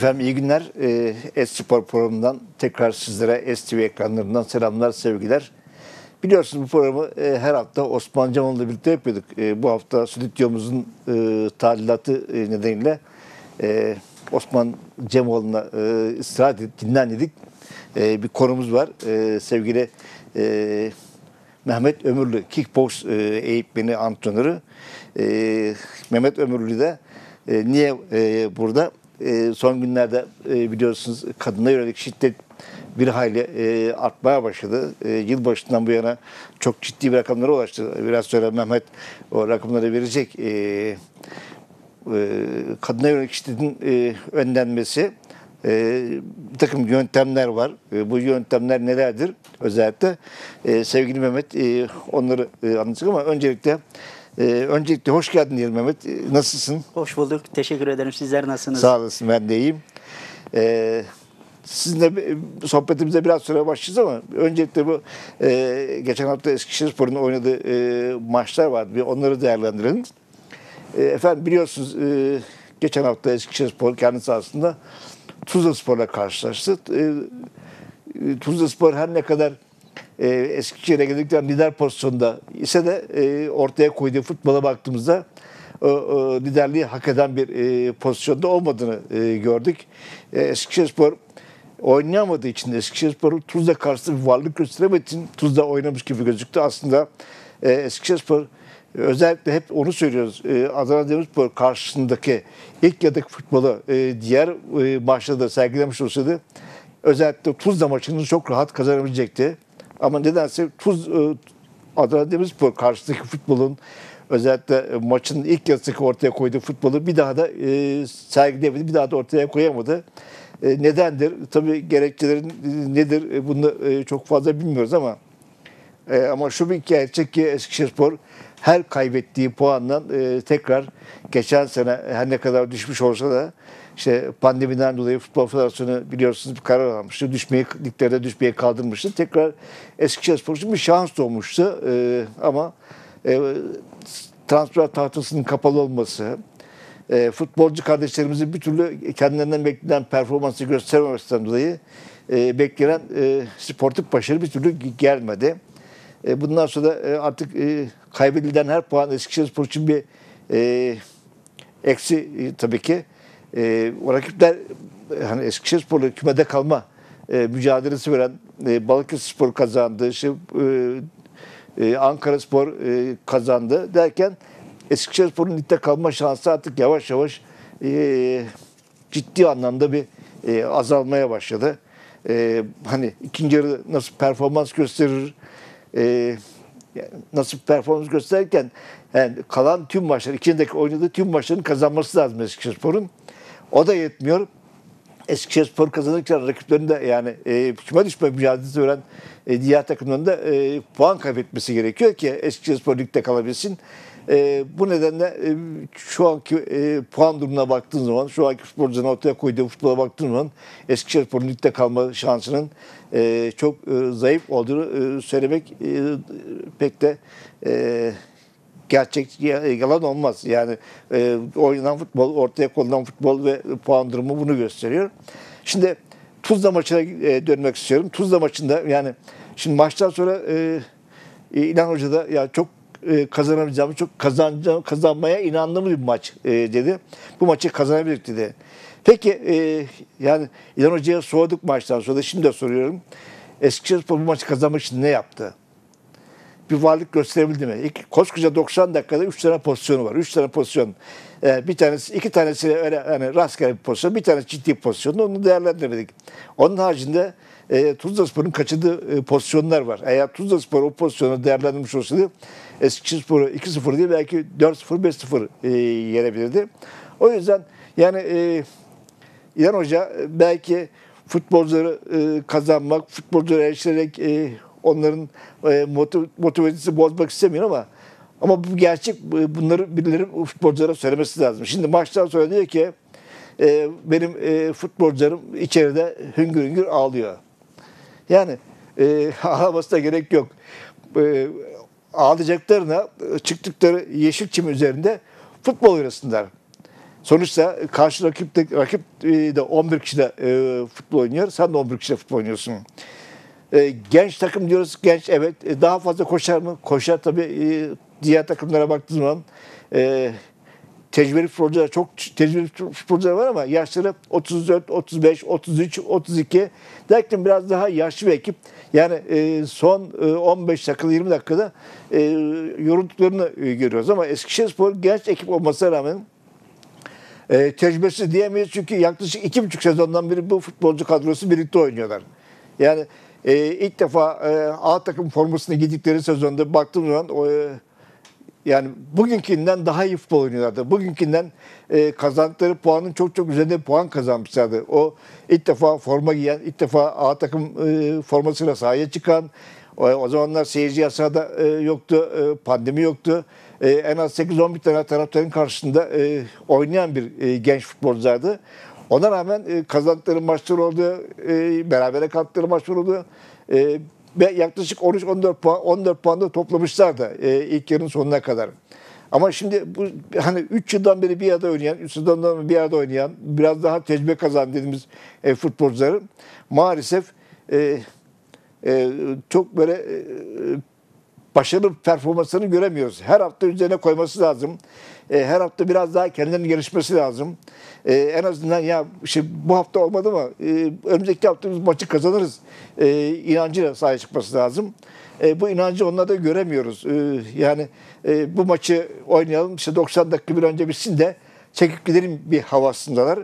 Efendim iyi günler. Ee, Es-Spor programından tekrar sizlere Es-TV ekranlarından selamlar, sevgiler. Biliyorsunuz bu programı e, her hafta Osman Cemal'la birlikte yapıyorduk. E, bu hafta stüdyomuzun e, tadilatı e, nedeniyle Osman Cemal'la istirahat edip dinlen dedik. E, bir konumuz var. Sevgili Mehmet Ömürlü, kickbox eğitmeni antrenörü. Mehmet Ömürlü de niye burada? E, son günlerde e, biliyorsunuz kadına yönelik şiddet bir hayli e, artmaya başladı. E, yılbaşından bu yana çok ciddi bir rakamlara ulaştı. Biraz sonra Mehmet o rakamları verecek. E, kadına yönelik şiddetin önlenmesi bir takım yöntemler var. Bu yöntemler nelerdir? Özellikle sevgili Mehmet onları e, anlatacak ama öncelikle e, öncelikle hoş geldin diyelim Mehmet. E, nasılsın? Hoş bulduk. Teşekkür ederim. Sizler nasılsınız? Sağ olasın ben de iyiyim. Ee, sizinle sohbetimize biraz sonra başlayacağız ama öncelikle bu e, geçen hafta Eskişehirspor'un oynadığı e, maçlar vardı. Bir onları değerlendirelim. E, efendim biliyorsunuz e, geçen hafta Eskişehirspor kendi sahasında Tuzla Spor'la karşılaştı. E, e, Tuzla Spor her ne kadar e, Eskişehir'e geldikten lider pozisyonda ise de e, ortaya koyduğu futbola baktığımızda o, o liderliği hak eden bir e, pozisyonda olmadığını e, gördük. E, Eskişehirspor oynayamadığı için Eskişehirspor'un Tuzla karşısında bir varlık gösteremediği için Tuzla oynamış gibi gözüktü. Aslında e, Eskişehirspor özellikle hep onu söylüyoruz. E, Adana Demirspor karşısındaki ilk yarıdaki futbolu e, diğer e, maçlarda sergilemiş olsaydı özellikle Tuzla maçını çok rahat kazanabilecekti. Ama nedense Tuz e, Adana Demirspor karşısındaki futbolun özellikle e, maçın ilk yarısındaki ortaya koyduğu futbolu bir daha da e, sergileyemedi, bir daha da ortaya koyamadı. E, nedendir? Tabii gerekçelerin nedir? E, bunu e, çok fazla bilmiyoruz ama e, ama şu bir gerçek ki Eskişehirspor her kaybettiği puandan e, tekrar geçen sene her ne kadar düşmüş olsa da işte pandemiden dolayı Futbol Federasyonu biliyorsunuz bir karar almıştı. Düşmeyi, liglerde düşmeyi kaldırmıştı. Tekrar Eskişehirspor için bir şans doğmuştu. E, ama e, transfer tahtasının kapalı olması, e, futbolcu kardeşlerimizin bir türlü kendilerinden beklenen performansı gösterememesinden dolayı e, beklenen e, sportif başarı bir türlü gelmedi. E, bundan sonra e, artık e, kaybedilen her puan Eskişehirspor için bir e, eksi e, tabii ki. E, o rakipler hani Eskişehirspor'la kümede kalma e, mücadelesi veren e, Balıkesirspor kazandı. İşte, e, e, Ankara Spor e, kazandı derken Eskişehirspor'un ligde kalma şansı artık yavaş yavaş e, ciddi anlamda bir e, azalmaya başladı. E, hani ikinci yarı nasıl performans gösterir, e, nasıl performans gösterirken yani kalan tüm maçlar, içindeki oynadığı tüm maçların kazanması lazım Eskişehirspor'un. O da yetmiyor. Eskişehirspor kazanırken rakiplerin de yani e, küme düşme mücadelesi veren e, diğer takımların e, puan kaybetmesi gerekiyor ki Eskişehirspor ligde kalabilsin. E, bu nedenle e, şu anki e, puan durumuna baktığın zaman, şu anki futbolcuların ortaya koyduğu futbola baktığın zaman Eskişehirspor'un ligde kalma şansının e, çok e, zayıf olduğunu e, söylemek e, pek de e, gerçek yalan olmaz. Yani e, oynanan futbol, ortaya konulan futbol ve puan durumu bunu gösteriyor. Şimdi Tuzla maçına e, dönmek istiyorum. Tuzla maçında yani şimdi maçtan sonra e, İlhan Hoca da ya çok e, kazanabileceğimiz, çok kazanacağım, kazanmaya inandığımız bir maç e, dedi. Bu maçı kazanabilirdik dedi. Peki e, yani İlhan Hoca'ya sorduk maçtan sonra da şimdi de soruyorum. Eskişehirspor bu maçı kazanmak için ne yaptı? Bir varlık gösterebildi mi? İki, koskoca 90 dakikada 3 tane pozisyonu var. 3 tane pozisyon. Ee, bir tanesi, iki tanesi öyle yani rastgele bir pozisyon, bir tanesi ciddi bir pozisyon. Onu değerlendiremedik. Onun haricinde e, Tuzla Spor'un kaçırdığı e, pozisyonlar var. Eğer Tuzla Spor o pozisyonu değerlendirmiş olsaydı Eskişehir Spor'u 2-0 değil belki 4-0, 5-0 e, yenebilirdi. O yüzden yani e, İlhan Hoca e, belki futbolcuları e, kazanmak, futbolcuları eleştirerek e, onların e, motiv- motivasyonu bozmak istemiyor ama ama bu gerçek e, bunları birileri futbolculara söylemesi lazım. Şimdi maçtan sonra diyor ki e, benim e, futbolcularım içeride hüngür hüngür ağlıyor. Yani e, ağlamasına gerek yok. E, ağlayacaklarına çıktıkları yeşil çim üzerinde futbol oynasınlar. Sonuçta karşı rakip de, rakip e, de 11 kişiyle e, futbol oynuyor. Sen de 11 kişiyle futbol oynuyorsun. E, genç takım diyoruz. Genç evet. E, daha fazla koşar mı? Koşar tabii. E, diğer takımlara baktığın zaman e, tecrübeli futbolcular çok tecrübeli futbolcular var ama yaşları 34, 35, 33, 32 derken biraz daha yaşlı bir ekip. Yani e, son e, 15 dakikada 20 dakikada e, yorulduklarını e, görüyoruz ama Eskişehirspor genç ekip olmasına rağmen e, tecrübesiz diyemeyiz çünkü yaklaşık iki buçuk sezondan beri bu futbolcu kadrosu birlikte oynuyorlar. Yani e, ilk defa e, A takım formasını giydikleri sezonda baktığım zaman o, e, yani bugünkünden daha iyi futbol oynuyorlardı. Bugünkünden e, kazandıkları puanın çok çok üzerinde puan kazanmışlardı. O ilk defa forma giyen, ilk defa A takım e, formasıyla sahaya çıkan, o, o zamanlar seyirci yasağı da e, yoktu, e, pandemi yoktu. E, en az 8-11 tane taraftarın karşısında e, oynayan bir e, genç futbolculardı. Ona rağmen e, kazandıkları maçlar oldu, e, berabere kalktıkları maçlar oldu. E, ve yaklaşık 13-14 puan 14 puan da toplamışlardı e, ilk yarının sonuna kadar. Ama şimdi bu hani 3 yıldan beri bir arada oynayan, 3 yıldan beri bir arada oynayan, biraz daha tecrübe kazan dediğimiz e, futbolcuların maalesef e, e, çok böyle e, başarılı performanslarını göremiyoruz. Her hafta üzerine koyması lazım. E, her hafta biraz daha kendilerinin gelişmesi lazım. E, en azından ya işte bu hafta olmadı ama e, önümüzdeki hafta maçı kazanırız e, inancıyla sahaya çıkması lazım. E, bu inancı onlarda göremiyoruz. E, yani e, bu maçı oynayalım işte 90 dakika bir önce bitsin de çekip gidelim bir havasındalar.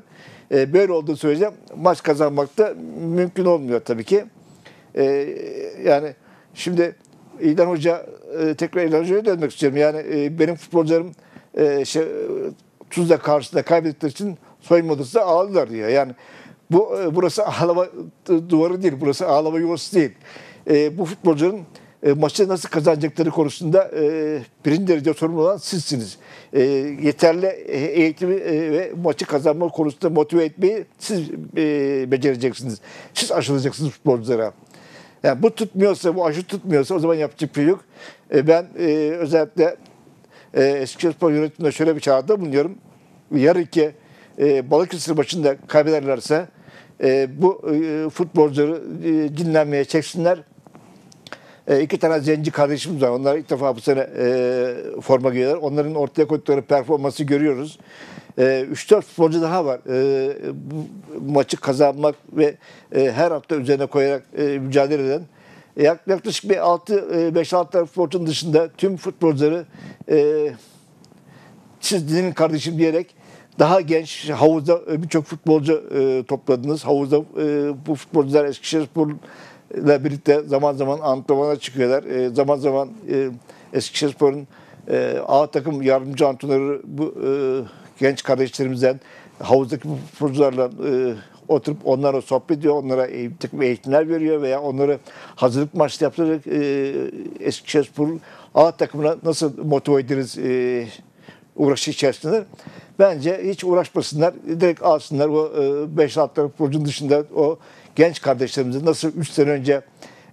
E, böyle olduğu sürece maç kazanmak da mümkün olmuyor tabii ki. E, yani şimdi İlhan Hoca e, tekrar İlhan Hoca'ya dönmek istiyorum. Yani e, benim futbolcularım e, şey, e, Tuzla karşısında kaybettikleri için soyunma odasında ağladılar diyor. Yani bu e, burası ağlama duvarı değil, burası ağlama yuvası değil. E, bu futbolcuların e, maçı nasıl kazanacakları konusunda e, birinci derece sorumlu olan sizsiniz. E, yeterli e, eğitimi e, ve maçı kazanma konusunda motive etmeyi siz e, becereceksiniz. Siz aşılayacaksınız futbolculara. Yani bu tutmuyorsa, bu aşı tutmuyorsa o zaman yapacak bir şey yok. E, ben e, özellikle e, Eskişehirspor yönetiminde şöyle bir çağrıda bulunuyorum. Yarınki e, Balıkesir maçında kaybederlerse e, bu e, futbolcuları e, dinlenmeye çeksinler. E, iki tane zenci kardeşimiz var. Onlar ilk defa bu sene e, forma giyiyorlar. Onların ortaya koydukları performansı görüyoruz. E, 3-4 futbolcu daha var. E, bu maçı kazanmak ve e, her hafta üzerine koyarak e, mücadele eden. E, yak- yaklaşık bir 6 5-6 tane futbolcunun dışında tüm futbolcuları e, siz kardeşim diyerek daha genç havuzda e, birçok futbolcu e, topladınız. Havuzda e, bu futbolcular Eskişehirspor'la birlikte zaman zaman antrenmana çıkıyorlar. E, zaman zaman e, Eskişehirspor'un e, A takım yardımcı antrenörü bu e, genç kardeşlerimizden havuzdaki futbolcularla e, oturup onlara sohbet ediyor, onlara e, takım eğitimler veriyor veya onları hazırlık maçı yaptırarak e, Eskişehirspor A takımına nasıl motive ederiz e, uğraşı içerisinde. Bence hiç uğraşmasınlar. Direkt alsınlar o 5-6 tane futbolcunun dışında o genç kardeşlerimizi nasıl 3 sene önce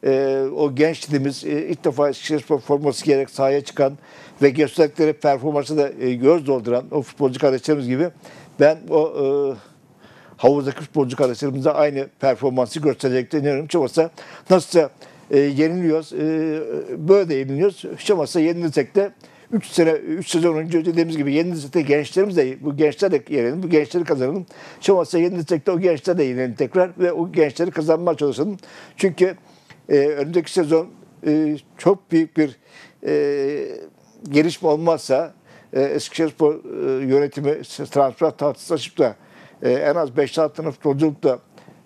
e, o genç dediğimiz e, ilk defa Eskişehirspor forması giyerek sahaya çıkan ve gösterdikleri performansı da e, göz dolduran o futbolcu kardeşlerimiz gibi ben o e, havuzdaki futbolcu kardeşlerimize aynı performansı göstereceklerine inanıyorum. Olmazsa nasılsa e, yeniliyoruz, e, böyle de yeniliyoruz. Olmazsa yenilirsek de 3 sene, 3 sezon önce dediğimiz gibi yenilirsek de gençlerimiz de, bu gençler de yenelim, bu gençleri kazanalım. Olmazsa yenilirsek de o gençler de yenelim tekrar ve o gençleri kazanmaya çalışalım. Çünkü e, önümüzdeki sezon e, çok büyük bir e, gelişme olmazsa e, Eskişehirspor e, yönetimi transfer açıp da e, en az 5-6 tane futbolculukla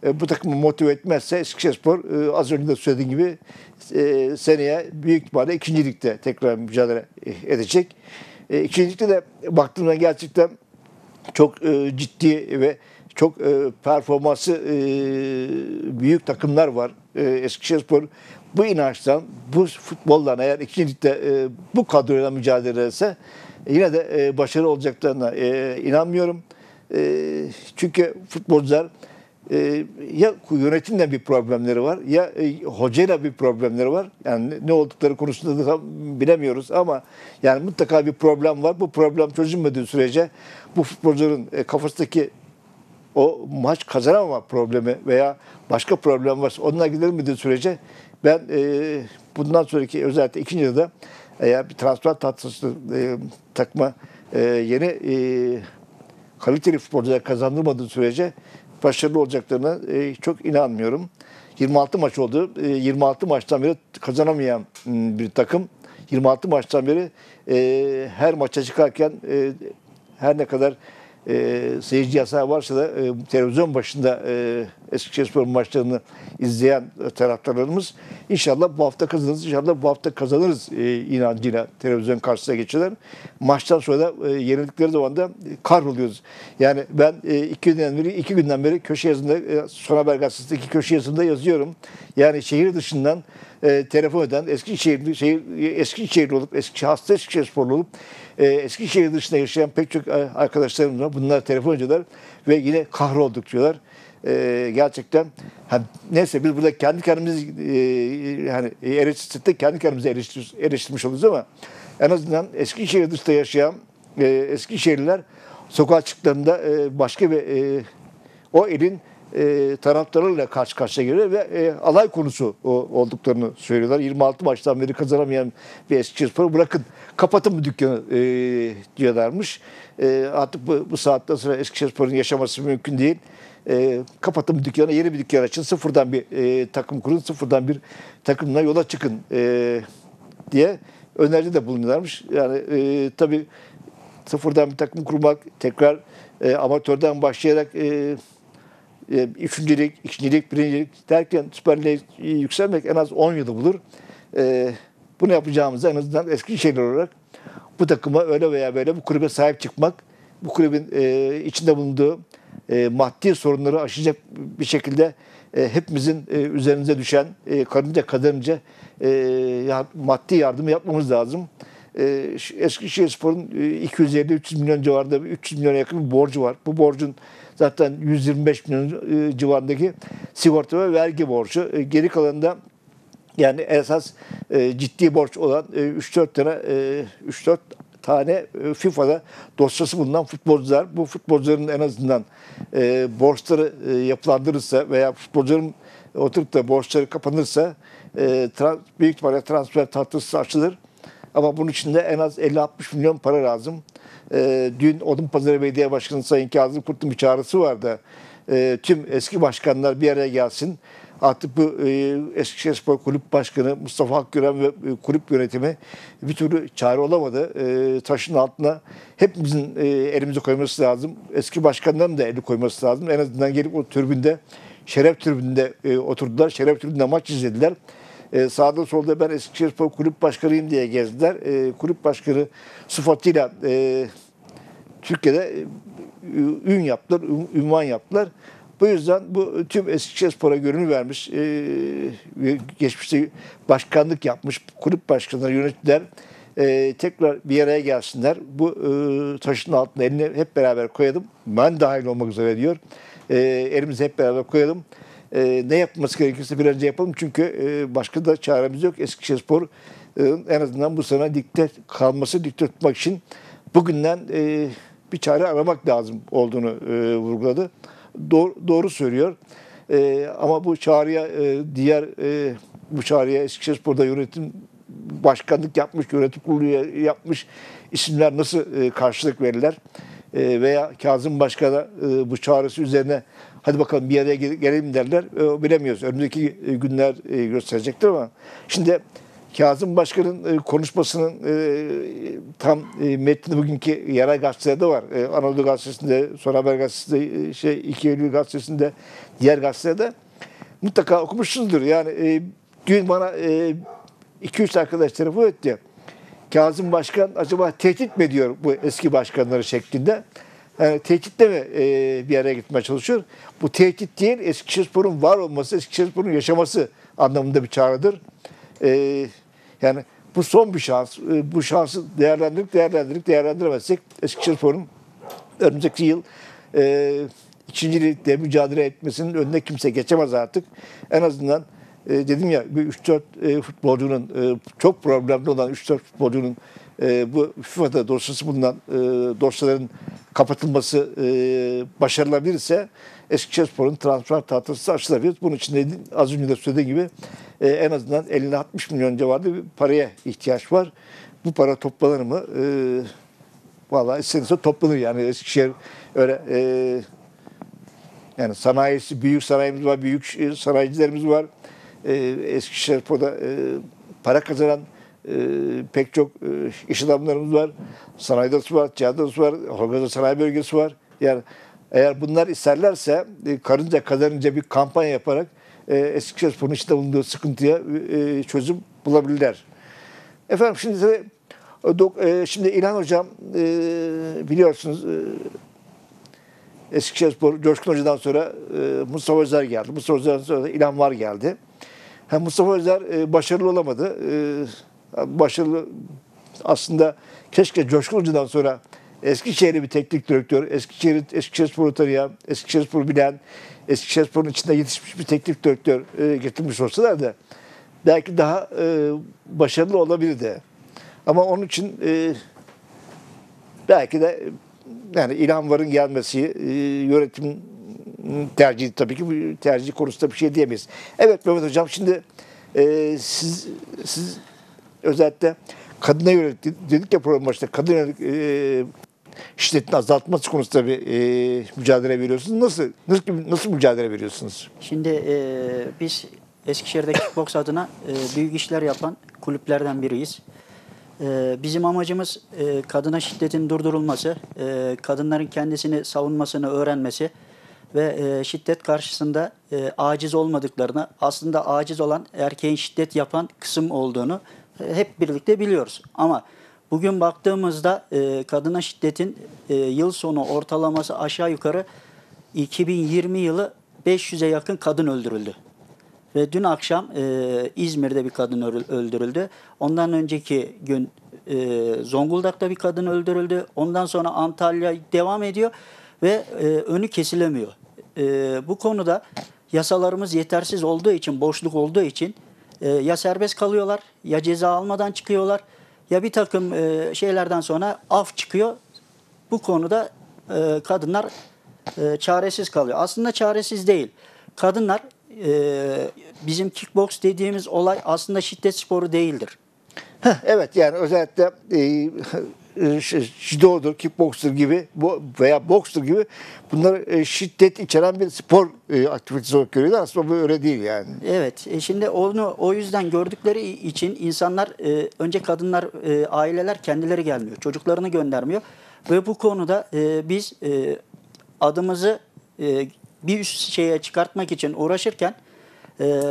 e, bu takımı motive etmezse Eskişehirspor e, az önce de söylediğim gibi e, seneye büyük ihtimalle ikincilikte tekrar mücadele edecek. E, ikincilikte de baktığımda gerçekten çok e, ciddi ve çok e, performansı e, büyük takımlar var. E, Eskişehirspor bu inançtan, bu futboldan eğer ikincilikte e, bu kadroyla mücadele ederse yine de e, başarı olacaklarına e, inanmıyorum. E, çünkü futbolcular e, ya yönetimle bir problemleri var ya e, hocayla bir problemleri var. Yani ne oldukları konusunda da bilemiyoruz ama yani mutlaka bir problem var. Bu problem çözülmediği sürece bu futbolcuların e, kafasındaki o maç kazanamama problemi veya başka problem varsa onunla giderilmediği sürece ben e, bundan sonraki özellikle ikinci yılda eğer bir transfer tahtası e, takma e, yeni e, kaliteli futbolcular kazandırmadığı sürece başarılı olacaklarına e, çok inanmıyorum. 26 maç oldu. E, 26 maçtan beri kazanamayan bir takım. 26 maçtan beri e, her maça çıkarken e, her ne kadar e, seyirci yasağı varsa da e, televizyon başında e, Eskişehirspor maçlarını izleyen taraftarlarımız inşallah bu hafta kazanırız, inşallah bu hafta kazanırız e, inancıyla televizyon karşısına geçiyorlar. Maçtan sonra da e, yenildikleri zaman da kahroluyoruz. Yani ben e, iki günden beri, iki günden beri köşe yazında, e, Son Haber Gazetesi'ndeki köşe yazında yazıyorum. Yani şehir dışından e, telefon eden Eskişehirli, şehir, Eskişehirli olup, eski, hasta Eskişehirsporlu olup e, Eskişehir dışında yaşayan pek çok arkadaşlarım var. Bunlar telefon ediyorlar ve yine kahrolduk diyorlar. E, gerçekten ha, neyse biz burada kendi kendimizi e, yani eleştirdik kendi kendimizi eleştir, eleştirmiş oluyoruz ama en azından Eskişehir dışında yaşayan e, Eskişehirliler sokağa çıktıklarında e, başka bir e, o elin e, taraftarlarıyla karşı karşıya geliyor ve e, alay konusu o, olduklarını söylüyorlar. 26 maçtan beri kazanamayan bir Eskişehirspor bırakın kapatın bu dükkanı e, diyorlarmış. E, artık bu, bu saatten sonra Eskişehirspor'un yaşaması mümkün değil. E, kapatın bu dükkanı, yeni bir dükkan açın, sıfırdan bir e, takım kurun, sıfırdan bir takımla yola çıkın e, diye öneride de bulunuyorlarmış. Yani e, tabii sıfırdan bir takım kurmak, tekrar e, amatörden başlayarak e, e, üçüncülük, ikincilik, birincilik derken Süper Lig'e yükselmek en az 10 yılı bulur. E, bunu yapacağımızda en azından eski şeyler olarak bu takıma öyle veya böyle bu kulübe sahip çıkmak, bu kulübün e, içinde bulunduğu e, maddi sorunları aşacak bir şekilde hepimizin üzerimize düşen e, karınca kadarınca e, ya, maddi yardım yapmamız lazım. E, Eskişehirspor'un e, 250-300 milyon civarında 300 milyona yakın bir borcu var. Bu borcun zaten 125 milyon e, civarındaki sigorta ve vergi borcu. E, geri kalanında yani esas e, ciddi borç olan e, 3-4 tane e, 3-4 tane FIFA'da dosyası bulunan futbolcular. Bu futbolcuların en azından borçları e, yapılandırırsa veya futbolcuların oturup da borçları kapanırsa büyük ihtimalle transfer tahtası açılır. Ama bunun için de en az 50-60 milyon para lazım. E, dün Odunpazarı Belediye Başkanı Sayın Kazım Kurt'un bir çağrısı vardı. E, tüm eski başkanlar bir araya gelsin. Artık bu e, Eskişehirspor Kulüp Başkanı Mustafa Akgören ve e, kulüp yönetimi bir türlü çare olamadı. E, taşın altına hepimizin e, elimizi koyması lazım. Eski başkanların da eli koyması lazım. En azından gelip o türbünde, şeref türbünde e, oturdular. Şeref türbünde maç izlediler. E, sağda solda ben Eskişehirspor Kulüp Başkanıyım diye gezdiler. E, kulüp Başkanı sıfatıyla e, Türkiye'de e, ün yaptılar, ün- ünvan yaptılar. Bu yüzden bu tüm Eskişehirspor'a görünü vermiş, e, geçmişte başkanlık yapmış kulüp başkanları, yöneticiler e, tekrar bir araya gelsinler. Bu e, taşın altına elini hep beraber koyalım. Ben dahil olmak üzere diyor. E, elimizi hep beraber koyalım. E, ne yapılması gerekirse bir önce yapalım. Çünkü e, başka da çaremiz yok. Eskişehirspor e, en azından bu sene dikte kalması, dikte tutmak için bugünden e, bir çare aramak lazım olduğunu e, vurguladı. Doğru, doğru söylüyor. E, ama bu çağrıya e, diğer e, bu çağrıya Eskişehirspor'da yönetim başkanlık yapmış, yönetim kurulu yapmış isimler nasıl e, karşılık verirler? E, veya Kazım Başkan'a e, bu çağrısı üzerine hadi bakalım bir araya gel- gelelim derler. E, bilemiyoruz. Önümüzdeki e, günler e, gösterecektir ama şimdi Kazım Başkan'ın e, konuşmasının e, tam e, metni bugünkü yerel gazetelerde var. E, Anadolu Gazetesi'nde, Sonra Haber Gazetesi'nde, e, şey 2 Eylül Gazetesi'nde, diğer gazetelerde mutlaka okumuşsunuzdur. Yani e, dün bana 2-3 arkadaş telefon etti. Kazım Başkan acaba tehdit mi ediyor bu eski başkanları şeklinde? Yani tehditle mi e, bir araya gitmeye çalışıyor? Bu tehdit değil, Eskişehirspor'un var olması, Eskişehirspor'un yaşaması anlamında bir çağrıdır. E, yani bu son bir şans. E, bu şansı değerlendirip değerlendirip değerlendiremezsek Eskişehirspor'un önümüzdeki yıl e, ikinci ligde mücadele etmesinin önüne kimse geçemez artık. En azından e, dedim ya bir 3-4 e, futbolcunun e, çok problemli olan 3-4 futbolcunun e, bu FIFA'da dosyası bulunan e, dosyaların kapatılması e, başarılabilirse Eskişehirspor'un transfer tahtası açılabilir. Bunun için de az önce de söylediğim gibi e, en azından 50-60 milyon civarında bir paraya ihtiyaç var. Bu para toplanır mı? E, Vallahi istenirse toplanır yani Eskişehir öyle e, yani sanayisi, büyük sanayimiz var, büyük sanayicilerimiz var. E, Eskişehir'de e, para kazanan e, pek çok e, iş adamlarımız var. Sanayi odası var, ticaret odası var, organize sanayi bölgesi var. Yani eğer bunlar isterlerse e, karınca kazanınca bir kampanya yaparak e, Eskişehir'in içinde bulunduğu sıkıntıya e, çözüm bulabilirler. Efendim şimdi size e, şimdi İlhan Hocam e, biliyorsunuz e, Eskişehirspor Coşkun Hoca'dan sonra Mustafa Özer geldi. Mustafa Özer'den sonra İlhan Var geldi. Hem Mustafa Özer başarılı olamadı. Başarılı aslında keşke Coşkun Hoca'dan sonra Eskişehir'e bir teknik direktör, Eskişehir, Eskişehirspor'u tanıyan, Eskişehirspor'u bilen, Eskişehirspor'un içinde yetişmiş bir teknik direktör getirmiş olsalar da belki daha başarılı olabilirdi. Ama onun için e, belki de yani İlhan Var'ın gelmesi e, yönetim tercihi tabii ki bu tercih konusunda bir şey diyemeyiz. Evet Mehmet Hocam şimdi e, siz siz özellikle kadına yönelik dedik ya program başta kadın yönelik e, şiddetin azaltması konusunda bir e, mücadele veriyorsunuz. Nasıl nasıl nasıl mücadele veriyorsunuz? Şimdi e, biz Eskişehir'de kickbox adına e, büyük işler yapan kulüplerden biriyiz. Ee, bizim amacımız e, kadına şiddetin durdurulması, e, kadınların kendisini savunmasını öğrenmesi ve e, şiddet karşısında aciz olmadıklarını, aslında aciz olan erkeğin şiddet yapan kısım olduğunu hep birlikte biliyoruz. Ama bugün baktığımızda kadına şiddetin yıl sonu ortalaması aşağı yukarı 2020 yılı 500'e yakın kadın öldürüldü. Ve dün akşam e, İzmir'de bir kadın öldürüldü. Ondan önceki gün e, Zonguldak'ta bir kadın öldürüldü. Ondan sonra Antalya devam ediyor ve e, önü kesilemiyor. E, bu konuda yasalarımız yetersiz olduğu için, boşluk olduğu için e, ya serbest kalıyorlar ya ceza almadan çıkıyorlar ya bir takım e, şeylerden sonra af çıkıyor. Bu konuda e, kadınlar e, çaresiz kalıyor. Aslında çaresiz değil. Kadınlar e, bizim kickbox dediğimiz olay aslında şiddet sporu değildir. evet yani özellikle e, judodur, kickboxer gibi veya boxer gibi bunlar e, şiddet içeren bir spor e, aktivitesi olarak görüyorlar. Aslında bu öyle değil yani. Evet. E, şimdi onu o yüzden gördükleri için insanlar e, önce kadınlar, e, aileler kendileri gelmiyor. Çocuklarını göndermiyor. Ve bu konuda e, biz e, adımızı e, bir üst şeye çıkartmak için uğraşırken e,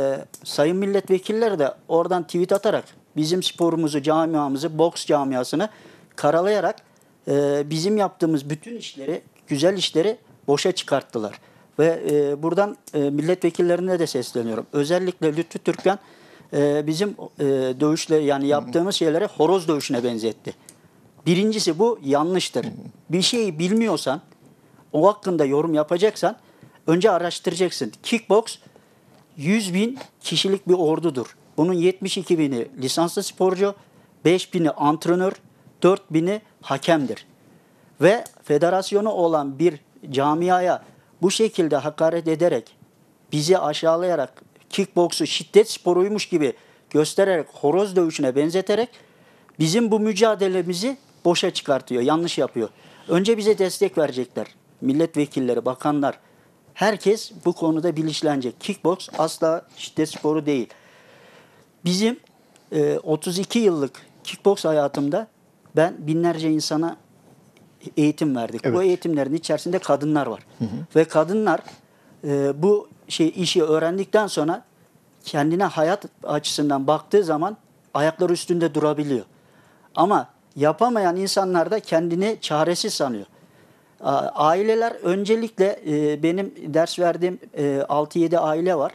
sayın milletvekilleri de oradan tweet atarak bizim sporumuzu, camiamızı, boks camiasını karalayarak e, bizim yaptığımız bütün işleri, güzel işleri boşa çıkarttılar. Ve e, buradan e, milletvekillerine de sesleniyorum. Özellikle Lütfü Türkmen e, bizim e, dövüşle yani yaptığımız şeylere horoz dövüşüne benzetti. Birincisi bu yanlıştır. Bir şeyi bilmiyorsan, o hakkında yorum yapacaksan Önce araştıracaksın. Kickbox 100 bin kişilik bir ordudur. Bunun 72 bini lisanslı sporcu, 5 bini antrenör, 4 bini hakemdir. Ve federasyonu olan bir camiaya bu şekilde hakaret ederek, bizi aşağılayarak, kickboksu şiddet sporuymuş gibi göstererek, horoz dövüşüne benzeterek bizim bu mücadelemizi boşa çıkartıyor, yanlış yapıyor. Önce bize destek verecekler. Milletvekilleri, bakanlar, Herkes bu konuda bilinçlenecek. Kickbox asla şiddet sporu değil. Bizim e, 32 yıllık kickbox hayatımda ben binlerce insana eğitim verdik. Bu Evet. eğitimlerin içerisinde kadınlar var. Ve kadınlar e, bu şey işi öğrendikten sonra kendine hayat açısından baktığı zaman ayakları üstünde durabiliyor. Ama yapamayan insanlar da kendini çaresiz sanıyor. Aileler öncelikle e, benim ders verdiğim e, 6-7 aile var.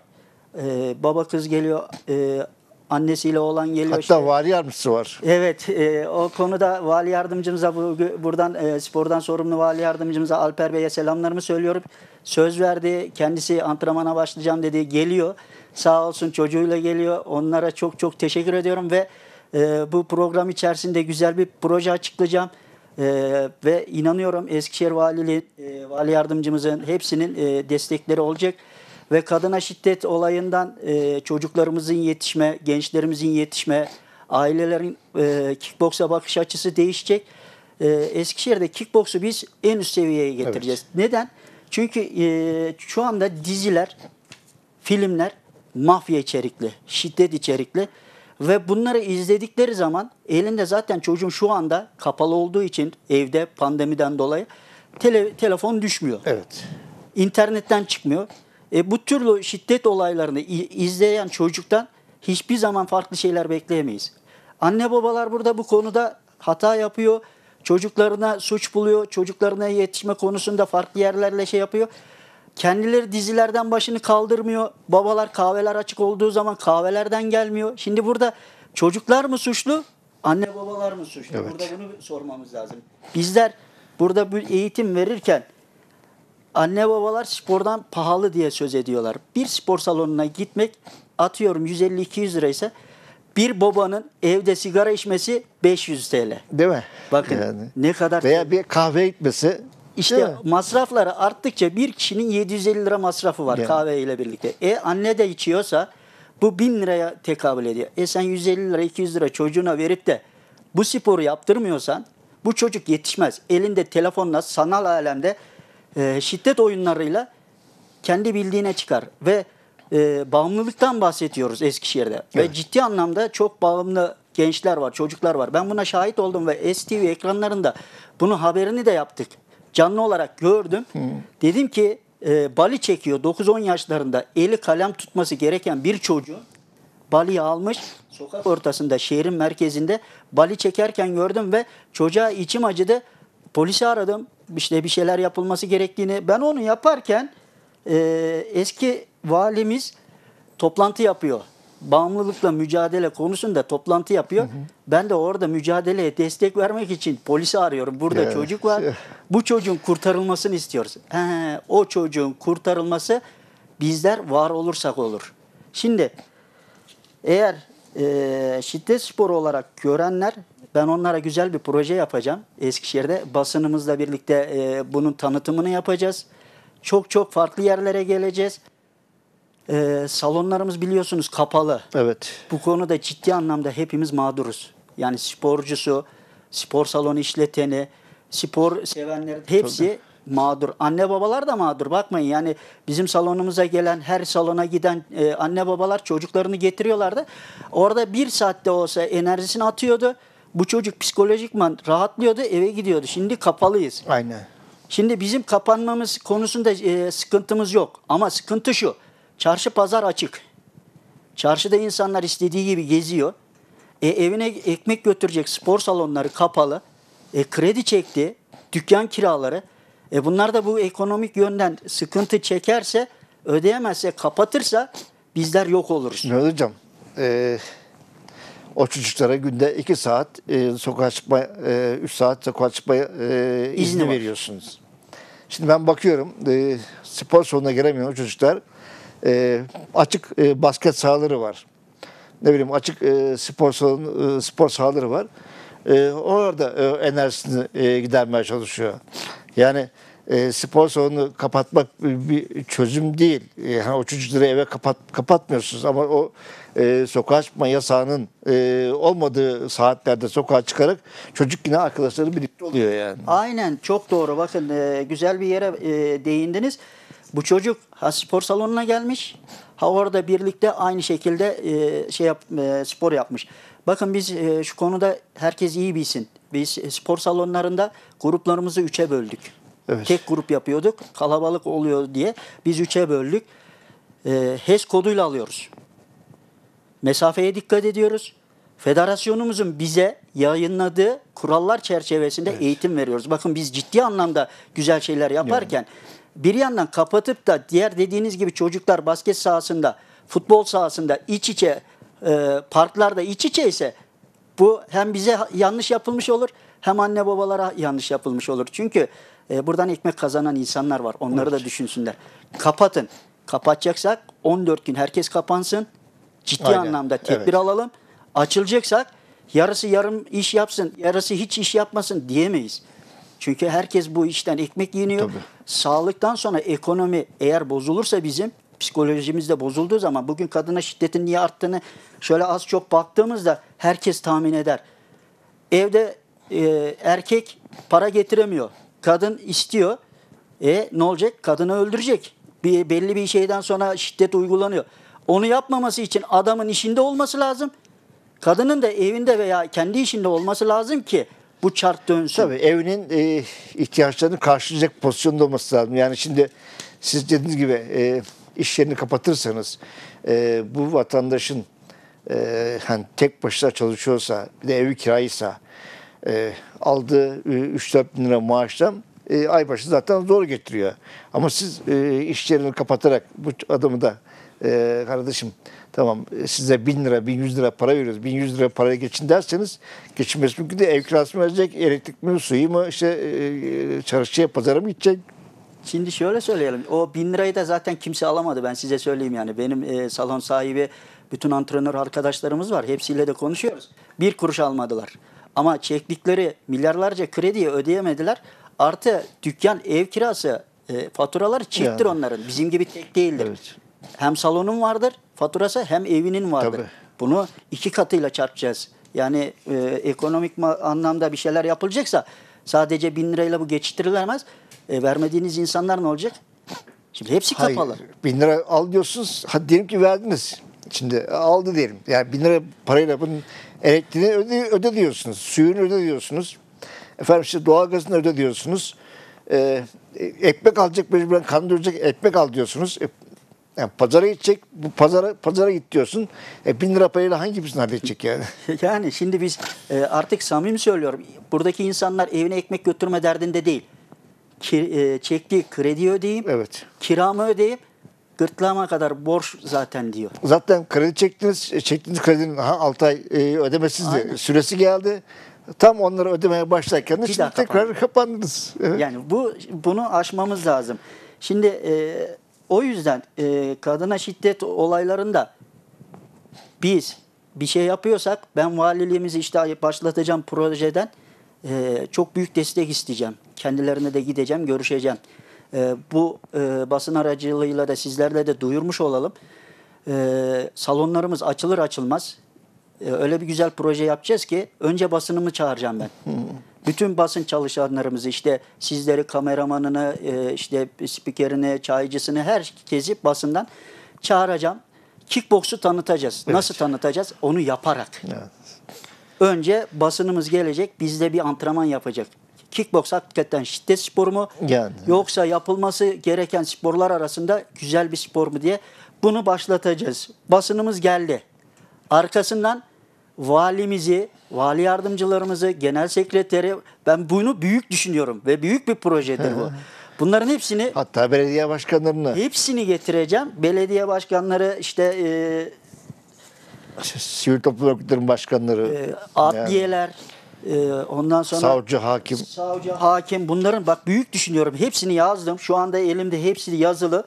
E, baba kız geliyor, e, annesiyle oğlan geliyor. Hatta işte. vali yardımcısı var. Evet, e, o konuda vali yardımcımıza bu, buradan e, spordan sorumlu vali yardımcımıza Alper Bey'e selamlarımı söylüyorum. Söz verdi, kendisi antrenmana başlayacağım dedi, geliyor. Sağ olsun çocuğuyla geliyor. Onlara çok çok teşekkür ediyorum ve e, bu program içerisinde güzel bir proje açıklayacağım. E, ve inanıyorum Eskişehir Valiliği, e, vali yardımcımızın hepsinin e, destekleri olacak ve kadına şiddet olayından e, çocuklarımızın yetişme, gençlerimizin yetişme, ailelerin e, kickboksa bakış açısı değişecek. E, Eskişehir'de kickboksu biz en üst seviyeye getireceğiz. Neden? Çünkü e, şu anda diziler, filmler mafya içerikli, şiddet içerikli ve bunları izledikleri zaman elinde zaten çocuğun şu anda kapalı olduğu için evde pandemiden dolayı tele, telefon düşmüyor. Evet. İnternetten çıkmıyor. E, bu türlü şiddet olaylarını izleyen çocuktan hiçbir zaman farklı şeyler bekleyemeyiz. Anne babalar burada bu konuda hata yapıyor. Çocuklarına suç buluyor. Çocuklarına yetişme konusunda farklı yerlerle şey yapıyor. Kendileri dizilerden başını kaldırmıyor. Babalar kahveler açık olduğu zaman kahvelerden gelmiyor. Şimdi burada çocuklar mı suçlu? Anne babalar mı suçlu? Evet. Burada bunu sormamız lazım. Bizler burada bir eğitim verirken anne babalar spordan pahalı diye söz ediyorlar. Bir spor salonuna gitmek atıyorum 150-200 liraysa bir babanın evde sigara içmesi 500 TL. Değil mi? Bakın Yani. ne kadar Veya bir kahve değil işte masrafları arttıkça bir kişinin 750 lira masrafı var Yani. kahve ile birlikte. E anne de içiyorsa bu 1000 liraya tekabül ediyor. E sen 150 lira 200 lira çocuğuna verip de bu sporu yaptırmıyorsan bu çocuk yetişmez. Elinde telefonla sanal alemde e, şiddet oyunlarıyla kendi bildiğine çıkar ve e, bağımlılıktan bahsediyoruz Eskişehir'de ve Evet. ciddi anlamda çok bağımlı gençler var, çocuklar var. Ben buna şahit oldum ve STV ekranlarında bunun haberini de yaptık. Canlı olarak gördüm. Dedim ki e, Bali çekiyor 9-10 yaşlarında eli kalem tutması gereken bir çocuğu Bali'yi almış sokak ortasında şehrin merkezinde Bali çekerken gördüm ve çocuğa içim acıdı. Polisi aradım işte bir şeyler yapılması gerektiğini. Ben onu yaparken e, eski valimiz toplantı yapıyor. Bağımlılıkla mücadele konusunda toplantı yapıyor. Ben de orada mücadeleye destek vermek için polisi arıyorum. Burada Ya. çocuk var. Bu çocuğun kurtarılmasını istiyoruz. He, o çocuğun kurtarılması bizler var olursak olur. Şimdi eğer e, şiddet sporu olarak görenler ben onlara güzel bir proje yapacağım. Eskişehir'de basınımızla birlikte e, bunun tanıtımını yapacağız. Çok çok farklı yerlere geleceğiz. E, salonlarımız biliyorsunuz kapalı. Evet. Bu konuda ciddi anlamda hepimiz mağduruz. Yani sporcusu, spor salonu işleteni, spor sevenler hepsi mağdur. Anne babalar da mağdur. Bakmayın yani bizim salonumuza gelen her salona giden e, anne babalar çocuklarını getiriyorlardı. Orada bir saatte olsa enerjisini atıyordu. Bu çocuk psikolojikman rahatlıyordu eve gidiyordu. Şimdi kapalıyız. Aynen. Şimdi bizim kapanmamız konusunda e, sıkıntımız yok. Ama sıkıntı şu. Çarşı pazar açık. Çarşıda insanlar istediği gibi geziyor. E, evine ekmek götürecek spor salonları kapalı. E, kredi çekti. Dükkan kiraları. E, bunlar da bu ekonomik yönden sıkıntı çekerse, ödeyemezse, kapatırsa bizler yok oluruz. Ne hocam? Ee, o çocuklara günde 2 saat e, sokağa çıkma, 3 saat sokağa çıkma e, izni, İzni veriyorsunuz. Şimdi ben bakıyorum e, spor salonuna gelemiyor o çocuklar. E, açık e, basket sahaları var. Ne bileyim açık e, spor salonu, e, spor sahaları var. E, orada e, enerjisini e, gidermeye çalışıyor. Yani e, spor salonunu kapatmak bir, çözüm değil. E, o çocukları eve kapat kapatmıyorsunuz ama o e, sokağa çıkma yasağının e, olmadığı saatlerde sokağa çıkarak çocuk yine arkadaşları birlikte oluyor yani. Aynen çok doğru. Bakın e, güzel bir yere e, değindiniz. Bu çocuk ha spor salonuna gelmiş. Ha orada birlikte aynı şekilde e, şey yap, e, spor yapmış. Bakın biz e, şu konuda herkes iyi bilsin. Biz e, spor salonlarında gruplarımızı üçe böldük. Evet. Tek grup yapıyorduk. Kalabalık oluyor diye biz üçe böldük. E, HES koduyla alıyoruz. Mesafeye dikkat ediyoruz. Federasyonumuzun bize yayınladığı kurallar çerçevesinde eğitim veriyoruz. Bakın biz ciddi anlamda güzel şeyler yaparken bir yandan kapatıp da diğer dediğiniz gibi çocuklar basket sahasında, futbol sahasında iç içe, e, parklarda iç içe ise bu hem bize yanlış yapılmış olur hem anne babalara yanlış yapılmış olur. Çünkü e, buradan ekmek kazanan insanlar var. Onları da düşünsünler. Kapatın. Kapatacaksak 14 gün herkes kapansın. Ciddi Aynen, anlamda tedbir evet. alalım. Açılacaksak yarısı yarım iş yapsın, yarısı hiç iş yapmasın diyemeyiz. Çünkü herkes bu işten ekmek yeniyor. Tabii. Sağlıktan sonra ekonomi eğer bozulursa bizim psikolojimiz de bozulduğu zaman bugün kadına şiddetin niye arttığını şöyle az çok baktığımızda herkes tahmin eder. Evde e, erkek para getiremiyor. Kadın istiyor. E ne olacak? Kadını öldürecek. Bir, belli bir şeyden sonra şiddet uygulanıyor. Onu yapmaması için adamın işinde olması lazım. Kadının da evinde veya kendi işinde olması lazım ki bu çark dönsün. Tabii evinin e, ihtiyaçlarını karşılayacak pozisyonda olması lazım. Yani şimdi siz dediğiniz gibi e, iş yerini kapatırsanız e, bu vatandaşın e, hani tek başına çalışıyorsa bir de evi kiraysa e, aldığı e, 3-4 bin lira maaştan e, ay başı zaten zor getiriyor. Ama siz e, iş yerini kapatarak bu adamı da e, kardeşim tamam e, size bin lira, bin yüz lira para veriyoruz. Bin yüz lira paraya geçin derseniz geçinmesi mümkün değil. Ev kirası mı verecek, elektrik mi, suyu mu, işte e, çarşıya, pazara mı gidecek? Şimdi şöyle söyleyelim. O bin lirayı da zaten kimse alamadı. Ben size söyleyeyim yani. Benim e, salon sahibi, bütün antrenör arkadaşlarımız var. Hepsiyle de konuşuyoruz. Bir kuruş almadılar. Ama çektikleri milyarlarca krediyi ödeyemediler. Artı dükkan, ev kirası, e, faturaları çifttir Yani. onların. Bizim gibi tek değildir. Evet. Hem salonun vardır faturası hem evinin vardır. Tabii. Bunu iki katıyla çarpacağız. Yani e, ekonomik anlamda bir şeyler yapılacaksa sadece bin lirayla bu geçiştirilemez. E, vermediğiniz insanlar ne olacak? Şimdi hepsi Hayır, kapalı. bin lira al diyorsunuz. Hadi diyelim ki verdiniz. Şimdi aldı diyelim. Yani bin lira parayla bunun elektriğini öde, öde diyorsunuz. Suyunu öde diyorsunuz. Efendim işte doğalgazını öde diyorsunuz. Ee, ekmek alacak mecburen kandıracak ekmek al diyorsunuz. E, yani pazara gidecek, bu pazara pazara git diyorsun. E, bin lira parayla hangi birisini halledecek yani? Yani şimdi biz e, artık samimi söylüyorum. Buradaki insanlar evine ekmek götürme derdinde değil. Ki, e, çektiği krediyi ödeyeyim, Evet. kiramı ödeyeyim, gırtlağıma kadar borç zaten diyor. Zaten kredi çektiniz, e, çektiğiniz kredinin 6 ay e, ödemesiz de Aynen. süresi geldi. Tam onları ödemeye başlarken de Bir şimdi daha tekrar kapandınız. Evet. Yani bu bunu aşmamız lazım. Şimdi e, o yüzden e, kadına şiddet olaylarında biz bir şey yapıyorsak ben valiliğimizi işte başlatacağım projeden e, çok büyük destek isteyeceğim. Kendilerine de gideceğim, görüşeceğim. E, bu e, basın aracılığıyla da sizlerle de duyurmuş olalım. E, salonlarımız açılır açılmaz e, öyle bir güzel proje yapacağız ki önce basınımı çağıracağım ben. Bütün basın çalışanlarımızı işte sizleri, kameramanını, e, işte spikerini, çaycısını herkesi basından çağıracağım. Kickboksu tanıtacağız. Nasıl tanıtacağız? Onu yaparak. Evet. Önce basınımız gelecek, bizde bir antrenman yapacak. Kickboks hakikaten şiddet sporu mu? Yani. Yoksa yapılması gereken sporlar arasında güzel bir spor mu diye bunu başlatacağız. Basınımız geldi. Arkasından valimizi, vali yardımcılarımızı, genel sekreteri ben bunu büyük düşünüyorum ve büyük bir projedir bu. Bunların hepsini Hatta belediye başkanlarını, hepsini getireceğim. Belediye başkanları işte e, sivil toplum örgütlerinin başkanları, e, adliyeler, e, ondan sonra savcı, hakim. savcı, hakim bunların bak büyük düşünüyorum. Hepsini yazdım. Şu anda elimde hepsi yazılı.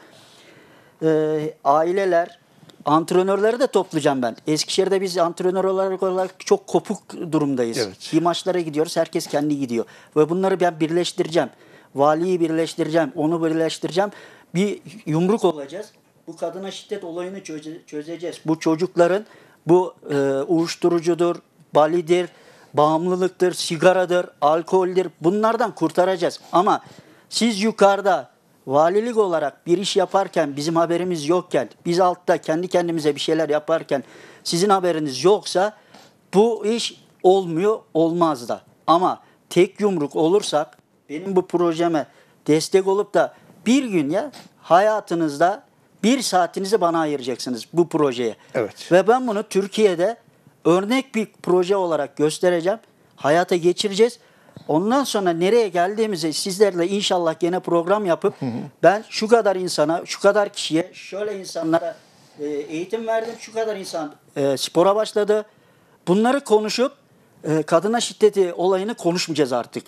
Ee, aileler, antrenörleri de toplayacağım ben. Eskişehir'de biz antrenör olarak, olarak çok kopuk durumdayız. Evet. Bir maçlara gidiyoruz. Herkes kendi gidiyor. Ve bunları ben birleştireceğim. Valiyi birleştireceğim. Onu birleştireceğim. Bir yumruk olacağız. Bu kadına şiddet olayını çöze- çözeceğiz. Bu çocukların bu e, uyuşturucudur, balidir, bağımlılıktır, sigaradır, alkoldür. Bunlardan kurtaracağız. Ama siz yukarıda valilik olarak bir iş yaparken bizim haberimiz yokken, biz altta kendi kendimize bir şeyler yaparken sizin haberiniz yoksa bu iş olmuyor, olmaz da. Ama tek yumruk olursak benim bu projeme destek olup da bir gün ya hayatınızda bir saatinizi bana ayıracaksınız bu projeye. Evet. Ve ben bunu Türkiye'de örnek bir proje olarak göstereceğim. Hayata geçireceğiz. Ondan sonra nereye geldiğimizi sizlerle inşallah gene program yapıp ben şu kadar insana, şu kadar kişiye, şöyle insanlara e, eğitim verdim. Şu kadar insan e, spora başladı. Bunları konuşup e, kadına şiddeti olayını konuşmayacağız artık.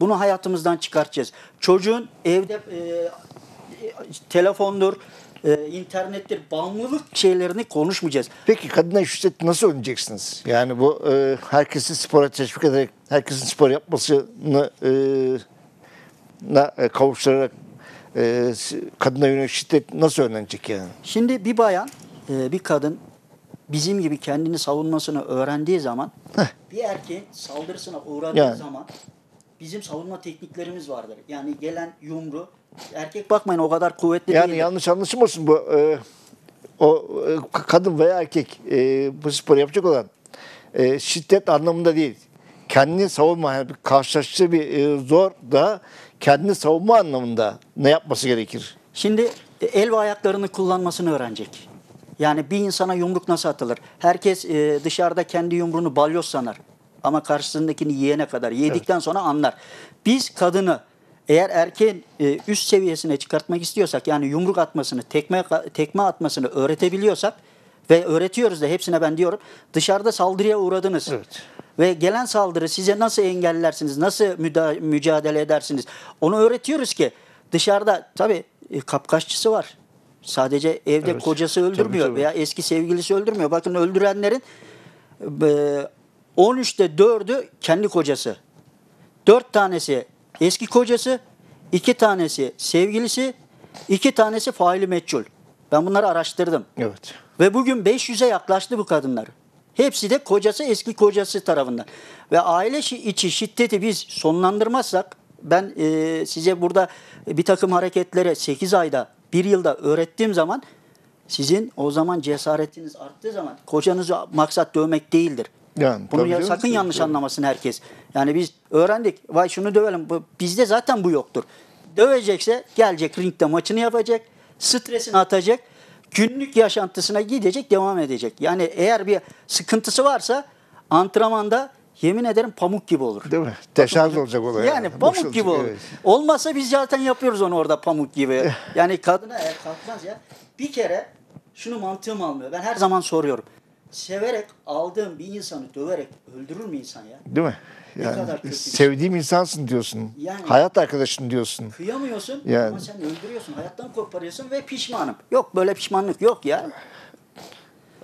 Bunu hayatımızdan çıkartacağız. Çocuğun evde e, telefondur, e, internettir, bağımlılık şeylerini konuşmayacağız. Peki kadına şiddeti nasıl önleyeceksiniz? Yani bu e, herkesin spora teşvik ederek, herkesin spor yapmasını e, na, e, kavuşturarak e, kadına yönelik şiddet nasıl önlenecek yani? Şimdi bir bayan, e, bir kadın bizim gibi kendini savunmasını öğrendiği zaman bir erkeğin saldırısına uğradığı Yani. zaman bizim savunma tekniklerimiz vardır. Yani gelen yumru erkek bakmayın o kadar kuvvetli Yani değil. yanlış anlaşılmasın bu e, o e, kadın veya erkek e, bu sporu yapacak olan e, şiddet anlamında değil. Kendini savunma, yani bir karşılaştığı bir e, zor da kendini savunma anlamında ne yapması gerekir? Şimdi e, el ve ayaklarını kullanmasını öğrenecek. Yani bir insana yumruk nasıl atılır? Herkes e, dışarıda kendi yumruğunu balyoz sanar. Ama karşısındakini yiyene kadar, yedikten sonra anlar. Biz kadını eğer erkeğin e, üst seviyesine çıkartmak istiyorsak, yani yumruk atmasını, tekme tekme atmasını öğretebiliyorsak ve öğretiyoruz da hepsine ben diyorum. Dışarıda saldırıya uğradınız. Evet. Ve gelen saldırı size nasıl engellersiniz, nasıl müda- mücadele edersiniz? Onu öğretiyoruz ki dışarıda tabii e, kapkaççısı var. Sadece evde Evet. kocası öldürmüyor tabii. veya eski sevgilisi öldürmüyor. Bakın öldürenlerin e, 13'te 4'ü kendi kocası. 4 tanesi eski kocası, 2 tanesi sevgilisi, 2 tanesi faili meçhul. Ben bunları araştırdım. Evet. Ve bugün 500'e yaklaştı bu kadınlar. Hepsi de kocası eski kocası tarafından. Ve aile içi şiddeti biz sonlandırmazsak ben e, size burada bir takım hareketlere 8 ayda 1 yılda öğrettiğim zaman sizin o zaman cesaretiniz arttığı zaman kocanızı maksat dövmek değildir. Yani, Bunu ya- sakın tabii, yanlış anlamasın herkes. Yani biz öğrendik. Vay şunu dövelim. Bizde zaten bu yoktur. Dövecekse gelecek ringde maçını yapacak. Stresini atacak. Günlük yaşantısına gidecek, devam edecek. Yani eğer bir sıkıntısı varsa antrenmanda yemin ederim pamuk gibi olur. Değil mi? Deşarj olacak olay. Yani pamuk Boşalacak, gibi olur. evet. Olmazsa biz zaten yapıyoruz onu orada pamuk gibi. Yani kadına eğer kalkmaz ya. Bir kere şunu mantığım almıyor. Ben her zaman soruyorum. Severek aldığım bir insanı döverek öldürür mü insan ya? Değil mi? Ne Yani kadar kötü şey. sevdiğim insansın diyorsun. Yani- Hayat arkadaşın diyorsun. Kıyamıyorsun Yani. ama sen öldürüyorsun. Hayattan koparıyorsun ve pişmanım. Yok böyle pişmanlık yok ya.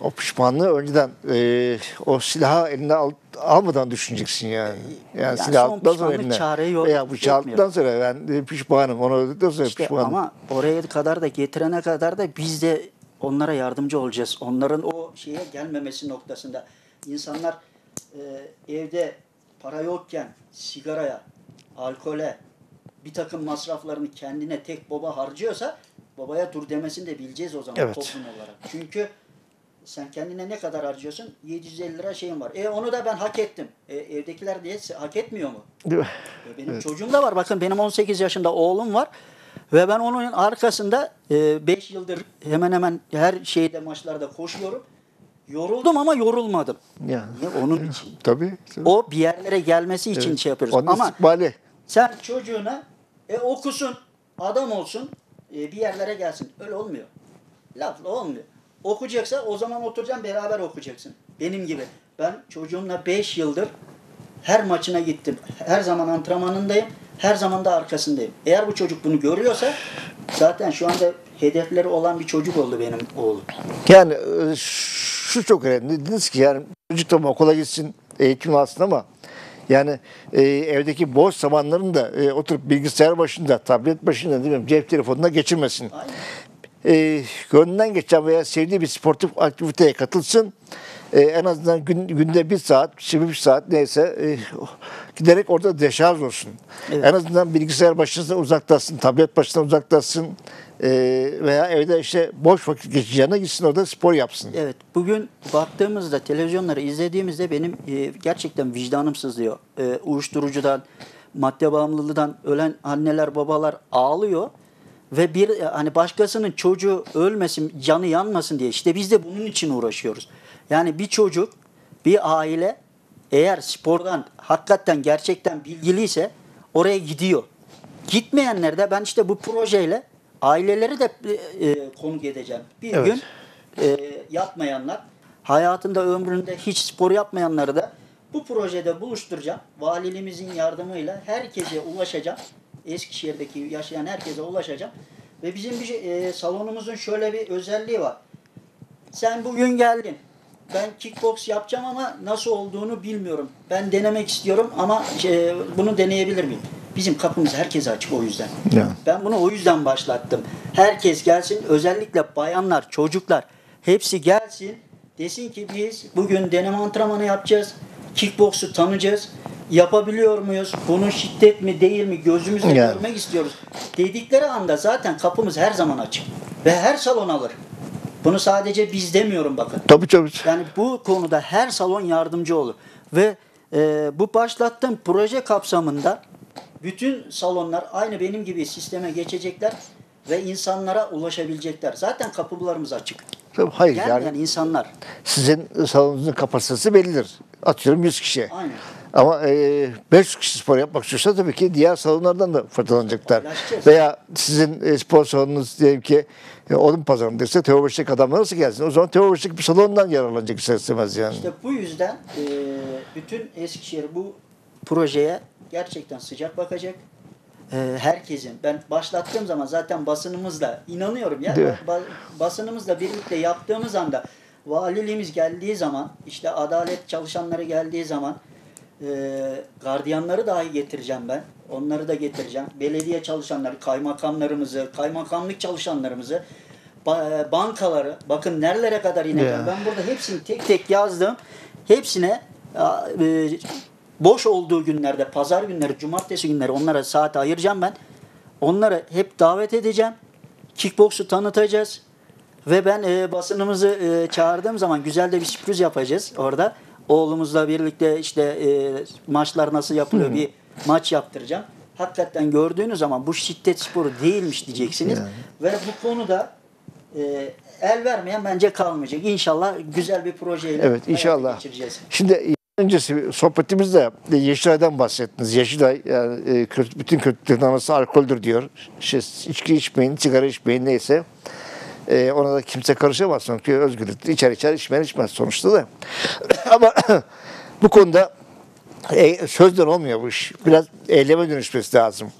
O pişmanlığı önceden e, o silahı eline al, almadan düşüneceksin yani. Yani, Yani silah son aldıktan sonra eline. çareyi yok- Veya aldıktan sonra ben e, pişmanım. Onu öldükten sonra İşte pişmanım. ama oraya kadar da getirene kadar da biz de onlara yardımcı olacağız. Onların o şeye gelmemesi noktasında. İnsanlar e, evde para yokken sigaraya, alkole, bir takım masraflarını kendine tek baba harcıyorsa babaya dur demesini de bileceğiz o zaman Evet. toplum olarak. Çünkü sen kendine ne kadar harcıyorsun? 750 lira şeyin var. E onu da ben hak ettim. E, evdekiler diye hak etmiyor mu? Değil mi? Ve Benim çocuğum da var. Bakın benim 18 yaşında oğlum var. Ve ben onun arkasında 5 yıldır hemen hemen her şeyde maçlarda koşuyorum. Yoruldum ama yorulmadım. Yani. Niye? Onun için. Tabii. tabii. O bir yerlere gelmesi için Evet. şey yapıyoruz. Onun ama istikbali. sen çocuğuna e, okusun, adam olsun, e, bir yerlere gelsin. Öyle olmuyor. Lafla olmuyor. Okuyacaksa o zaman oturacaksın beraber okuyacaksın. Benim gibi. Ben çocuğumla 5 yıldır her maçına gittim. Her zaman antrenmanındayım. Her zaman da arkasındayım. Eğer bu çocuk bunu görüyorsa zaten şu anda hedefleri olan bir çocuk oldu benim oğlum. Yani e, şu çok önemli. Dediniz ki yani çocuk tamam okula gitsin, eğitim alsın ama yani e, evdeki boş zamanlarını da e, oturup bilgisayar başında, tablet başında mi, cep telefonuna geçirmesin. Aynen. E, gönlünden geçen veya sevdiği bir sportif aktiviteye katılsın. E, en azından gün, günde bir saat, işte bir saat neyse e, giderek orada deşarj olsun. Evet. En azından bilgisayar başında uzaktasın, tablet başında uzaktasın e, veya evde işte boş vakit geçeceğine gitsin orada spor yapsın. Evet, bugün baktığımızda, televizyonları izlediğimizde benim e, gerçekten vicdanım sızlıyor. E, uyuşturucudan, madde bağımlılığından ölen anneler, babalar ağlıyor. Ve bir e, hani başkasının çocuğu ölmesin, canı yanmasın diye işte biz de bunun için uğraşıyoruz. Yani bir çocuk, bir aile eğer spordan hakikaten gerçekten bilgiliyse oraya gidiyor. Gitmeyenler de ben işte bu projeyle aileleri de e, e, konuk edeceğim. Bir Evet. gün e, yapmayanlar, hayatında ömründe hiç spor yapmayanları da bu projede buluşturacağım. Valiliğimizin yardımıyla herkese ulaşacağım. Eskişehir'deki yaşayan herkese ulaşacağım. Ve bizim bir e, salonumuzun şöyle bir özelliği var. Sen bugün geldin. Ben kickbox yapacağım ama nasıl olduğunu bilmiyorum. Ben denemek istiyorum ama şey, bunu deneyebilir miyim? Bizim kapımız herkese açık o yüzden. Ya. Ben bunu o yüzden başlattım. Herkes gelsin, özellikle bayanlar, çocuklar hepsi gelsin. Desin ki biz bugün deneme antrenmanı yapacağız. Kickboksu tanıyacağız. Yapabiliyor muyuz? Bunun şiddet mi değil mi gözümüzle görmek istiyoruz. Dedikleri anda zaten kapımız her zaman açık. Ve her salon alır. Bunu sadece biz demiyorum bakın. Tabii tabii. Yani bu konuda her salon yardımcı olur. Ve e, bu başlattığım proje kapsamında bütün salonlar aynı benim gibi sisteme geçecekler ve insanlara ulaşabilecekler. Zaten kapılarımız açık. Tabii, Hayır Gelmeyen yani insanlar. sizin salonunuzun kapasitesi bellidir. Atıyorum 100 kişi. Aynen. Ama e, 500 kişi spor yapmak istiyorsa tabii ki diğer salonlardan da faydalanacaklar. Paylaşacağız. Veya sizin e, spor salonunuz diyelim ki e, Odun pazarındaysa Teobaşı'daki adamlar nasıl gelsin? O zaman Teobaşı'daki bir salondan yararlanacak ister istemez yani. İşte bu yüzden e, bütün Eskişehir bu projeye gerçekten sıcak bakacak. E, herkesin ben başlattığım zaman zaten basınımızla inanıyorum ya ba- basınımızla birlikte yaptığımız anda valiliğimiz geldiği zaman işte adalet çalışanları geldiği zaman e, gardiyanları dahi getireceğim ben. Onları da getireceğim. Belediye çalışanları, kaymakamlarımızı, kaymakamlık çalışanlarımızı, ba- bankaları, bakın nerelere kadar ineceğim. Ya. Ben burada hepsini tek tek yazdım. Hepsine e, boş olduğu günlerde, pazar günleri, cumartesi günleri onlara saat ayıracağım ben. Onları hep davet edeceğim. Kickboksu tanıtacağız. Ve ben e, basınımızı e, çağırdığım zaman güzel de bir sürpriz yapacağız orada. Oğlumuzla birlikte işte e, maçlar nasıl yapılıyor bir maç yaptıracağım. Hakikaten gördüğünüz zaman bu şiddet sporu değilmiş diyeceksiniz. Yani. Ve bu konuda e, el vermeyen bence kalmayacak. İnşallah güzel bir projeyle Evet inşallah. geçireceğiz. Şimdi öncesi sohbetimizde Yeşilay'dan bahsettiniz. Yeşilay yani e, bütün kötülüklerin anası alkoldür diyor. İşte içki içmeyin, sigara içmeyin neyse. E, ona da kimse karışamaz. Çünkü özgürlük içer içer içmeyen içmez sonuçta da. Ama bu konuda e, sözden olmuyor bu iş. Biraz eyleme dönüşmesi lazım.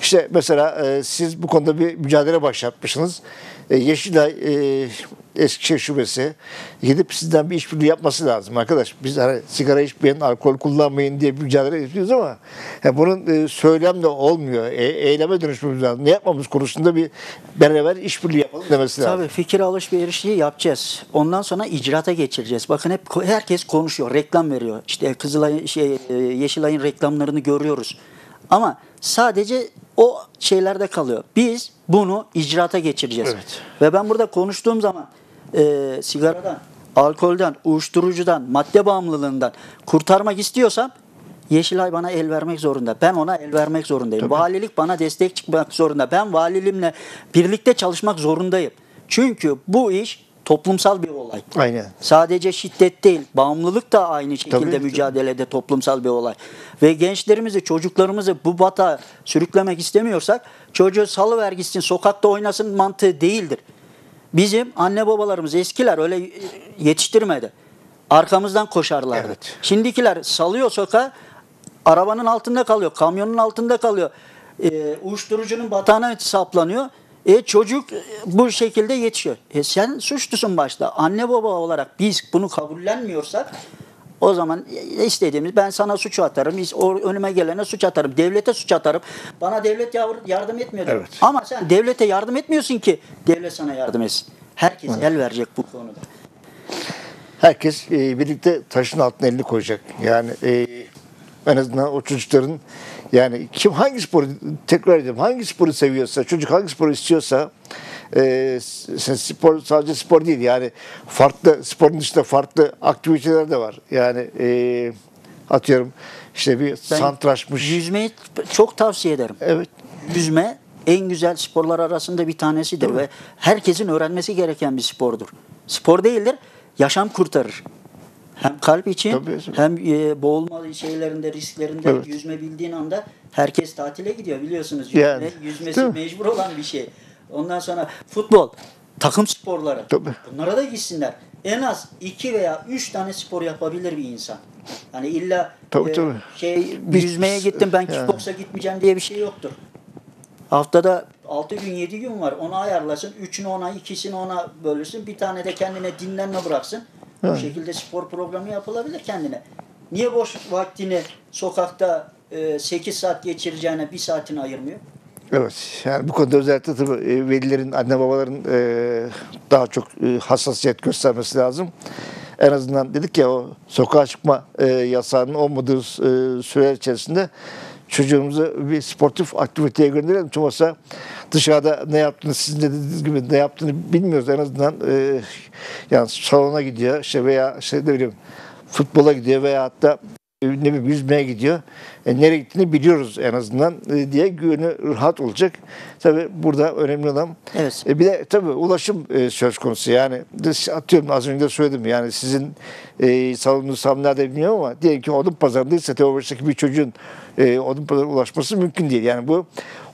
İşte mesela e, siz bu konuda bir mücadele başlatmışsınız. E, Yeşilay e, Eskişehir Şubesi gidip sizden bir işbirliği yapması lazım arkadaş. Biz hani sigara içmeyin, alkol kullanmayın diye bir mücadele yapıyoruz ama ya bunun e, söylemle olmuyor. E, eyleme dönüşmemiz lazım. Ne yapmamız konusunda bir beraber işbirliği yapalım demesi lazım. Tabii fikir alışverişi yapacağız. Ondan sonra icraata geçireceğiz. Bakın hep herkes konuşuyor, reklam veriyor. İşte Kızılay şey e, Yeşilay'ın reklamlarını görüyoruz. Ama sadece o şeylerde kalıyor. Biz bunu icraata geçireceğiz. Evet. Ve ben burada konuştuğum zaman e, sigaradan, alkolden, uyuşturucudan, madde bağımlılığından kurtarmak istiyorsam Yeşilay bana el vermek zorunda. Ben ona el vermek zorundayım. Valilik bana destek çıkmak zorunda. Ben valiliğimle birlikte çalışmak zorundayım. Çünkü bu iş toplumsal bir olay. Aynen. Sadece şiddet değil, bağımlılık da aynı şekilde Tabii, tabii. mücadelede toplumsal bir olay. Ve gençlerimizi, çocuklarımızı bu batağa sürüklemek istemiyorsak çocuğu salıver gitsin, sokakta oynasın mantığı değildir. Bizim anne babalarımız eskiler öyle e, yetiştirmedi. Arkamızdan koşarlardı. Evet. Şimdikiler salıyor sokağa, arabanın altında kalıyor, kamyonun altında kalıyor. E, uyuşturucunun batağına saplanıyor. E, çocuk e, bu şekilde yetişiyor. E, sen suçlusun başta. Anne baba olarak biz bunu kabullenmiyorsak o zaman istediğimiz ben sana suç atarım, o önüme gelene suç atarım, devlete suç atarım. Bana devlet yardım etmiyor. Evet. Ama sen devlete yardım etmiyorsun ki devlet sana yardım etsin. Herkes el verecek bu konuda. herkes e, birlikte taşın altına elini koyacak. Yani e, en azından o çocukların yani kim hangi sporu tekrar ediyorum hangi sporu seviyorsa çocuk hangi sporu istiyorsa e, spor sadece spor değil yani farklı sporun dışında farklı aktiviteler de var. Yani e, atıyorum işte bir Ben santraçmış. Yüzmeyi çok tavsiye ederim. Evet. Yüzme en güzel sporlar arasında bir tanesidir ve herkesin öğrenmesi gereken bir spordur. Spor değildir, yaşam kurtarır. Hem kalp için Tabii. hem e, boğulma şeylerinde, risklerinde Evet. yüzme bildiğin anda herkes tatile gidiyor biliyorsunuz. Yani, Yüzme, yüzmesi mecbur olan bir şey. Ondan sonra futbol, takım sporları. Tabii. Bunlara da gitsinler. En az iki veya üç tane spor yapabilir bir insan. Yani illa Tabii, e, tabii. şey yüzmeye gittim ben yani. kickboksa gitmeyeceğim diye bir şey yoktur. Haftada 6 gün 7 gün var. Onu ayarlasın. Üçünü ona, ikisini ona bölürsün. Bir tane de kendine dinlenme bıraksın. Bu Evet. şekilde spor programı yapılabilir kendine. Niye boş vaktini sokakta 8 saat geçireceğine bir saatini ayırmıyor? Evet. Yani bu konuda özellikle tabii e, velilerin, anne babaların e, daha çok e, hassasiyet göstermesi lazım. En azından dedik ya o sokağa çıkma e, yasağının olmadığı e, süre içerisinde çocuğumuzu bir sportif aktiviteye gönderelim. Çünkü olsa dışarıda ne yaptığını, sizin de dediğiniz gibi ne yaptığını bilmiyoruz. En azından e, yani salona gidiyor işte veya işte ne bileyim futbola gidiyor veya hatta ne bileyim yüzmeye gidiyor. E, nereye gittiğini biliyoruz en azından e, diye güvenü rahat olacak. Tabii burada önemli olan Evet. e, bir de tabii ulaşım e, söz konusu. Yani atıyorum az önce de söyledim yani sizin e, salonunuz tam nerede bilmiyorum ama diyelim ki odun pazarındaysa Teobaş'taki bir çocuğun e, odun pazarına ulaşması mümkün değil. Yani bu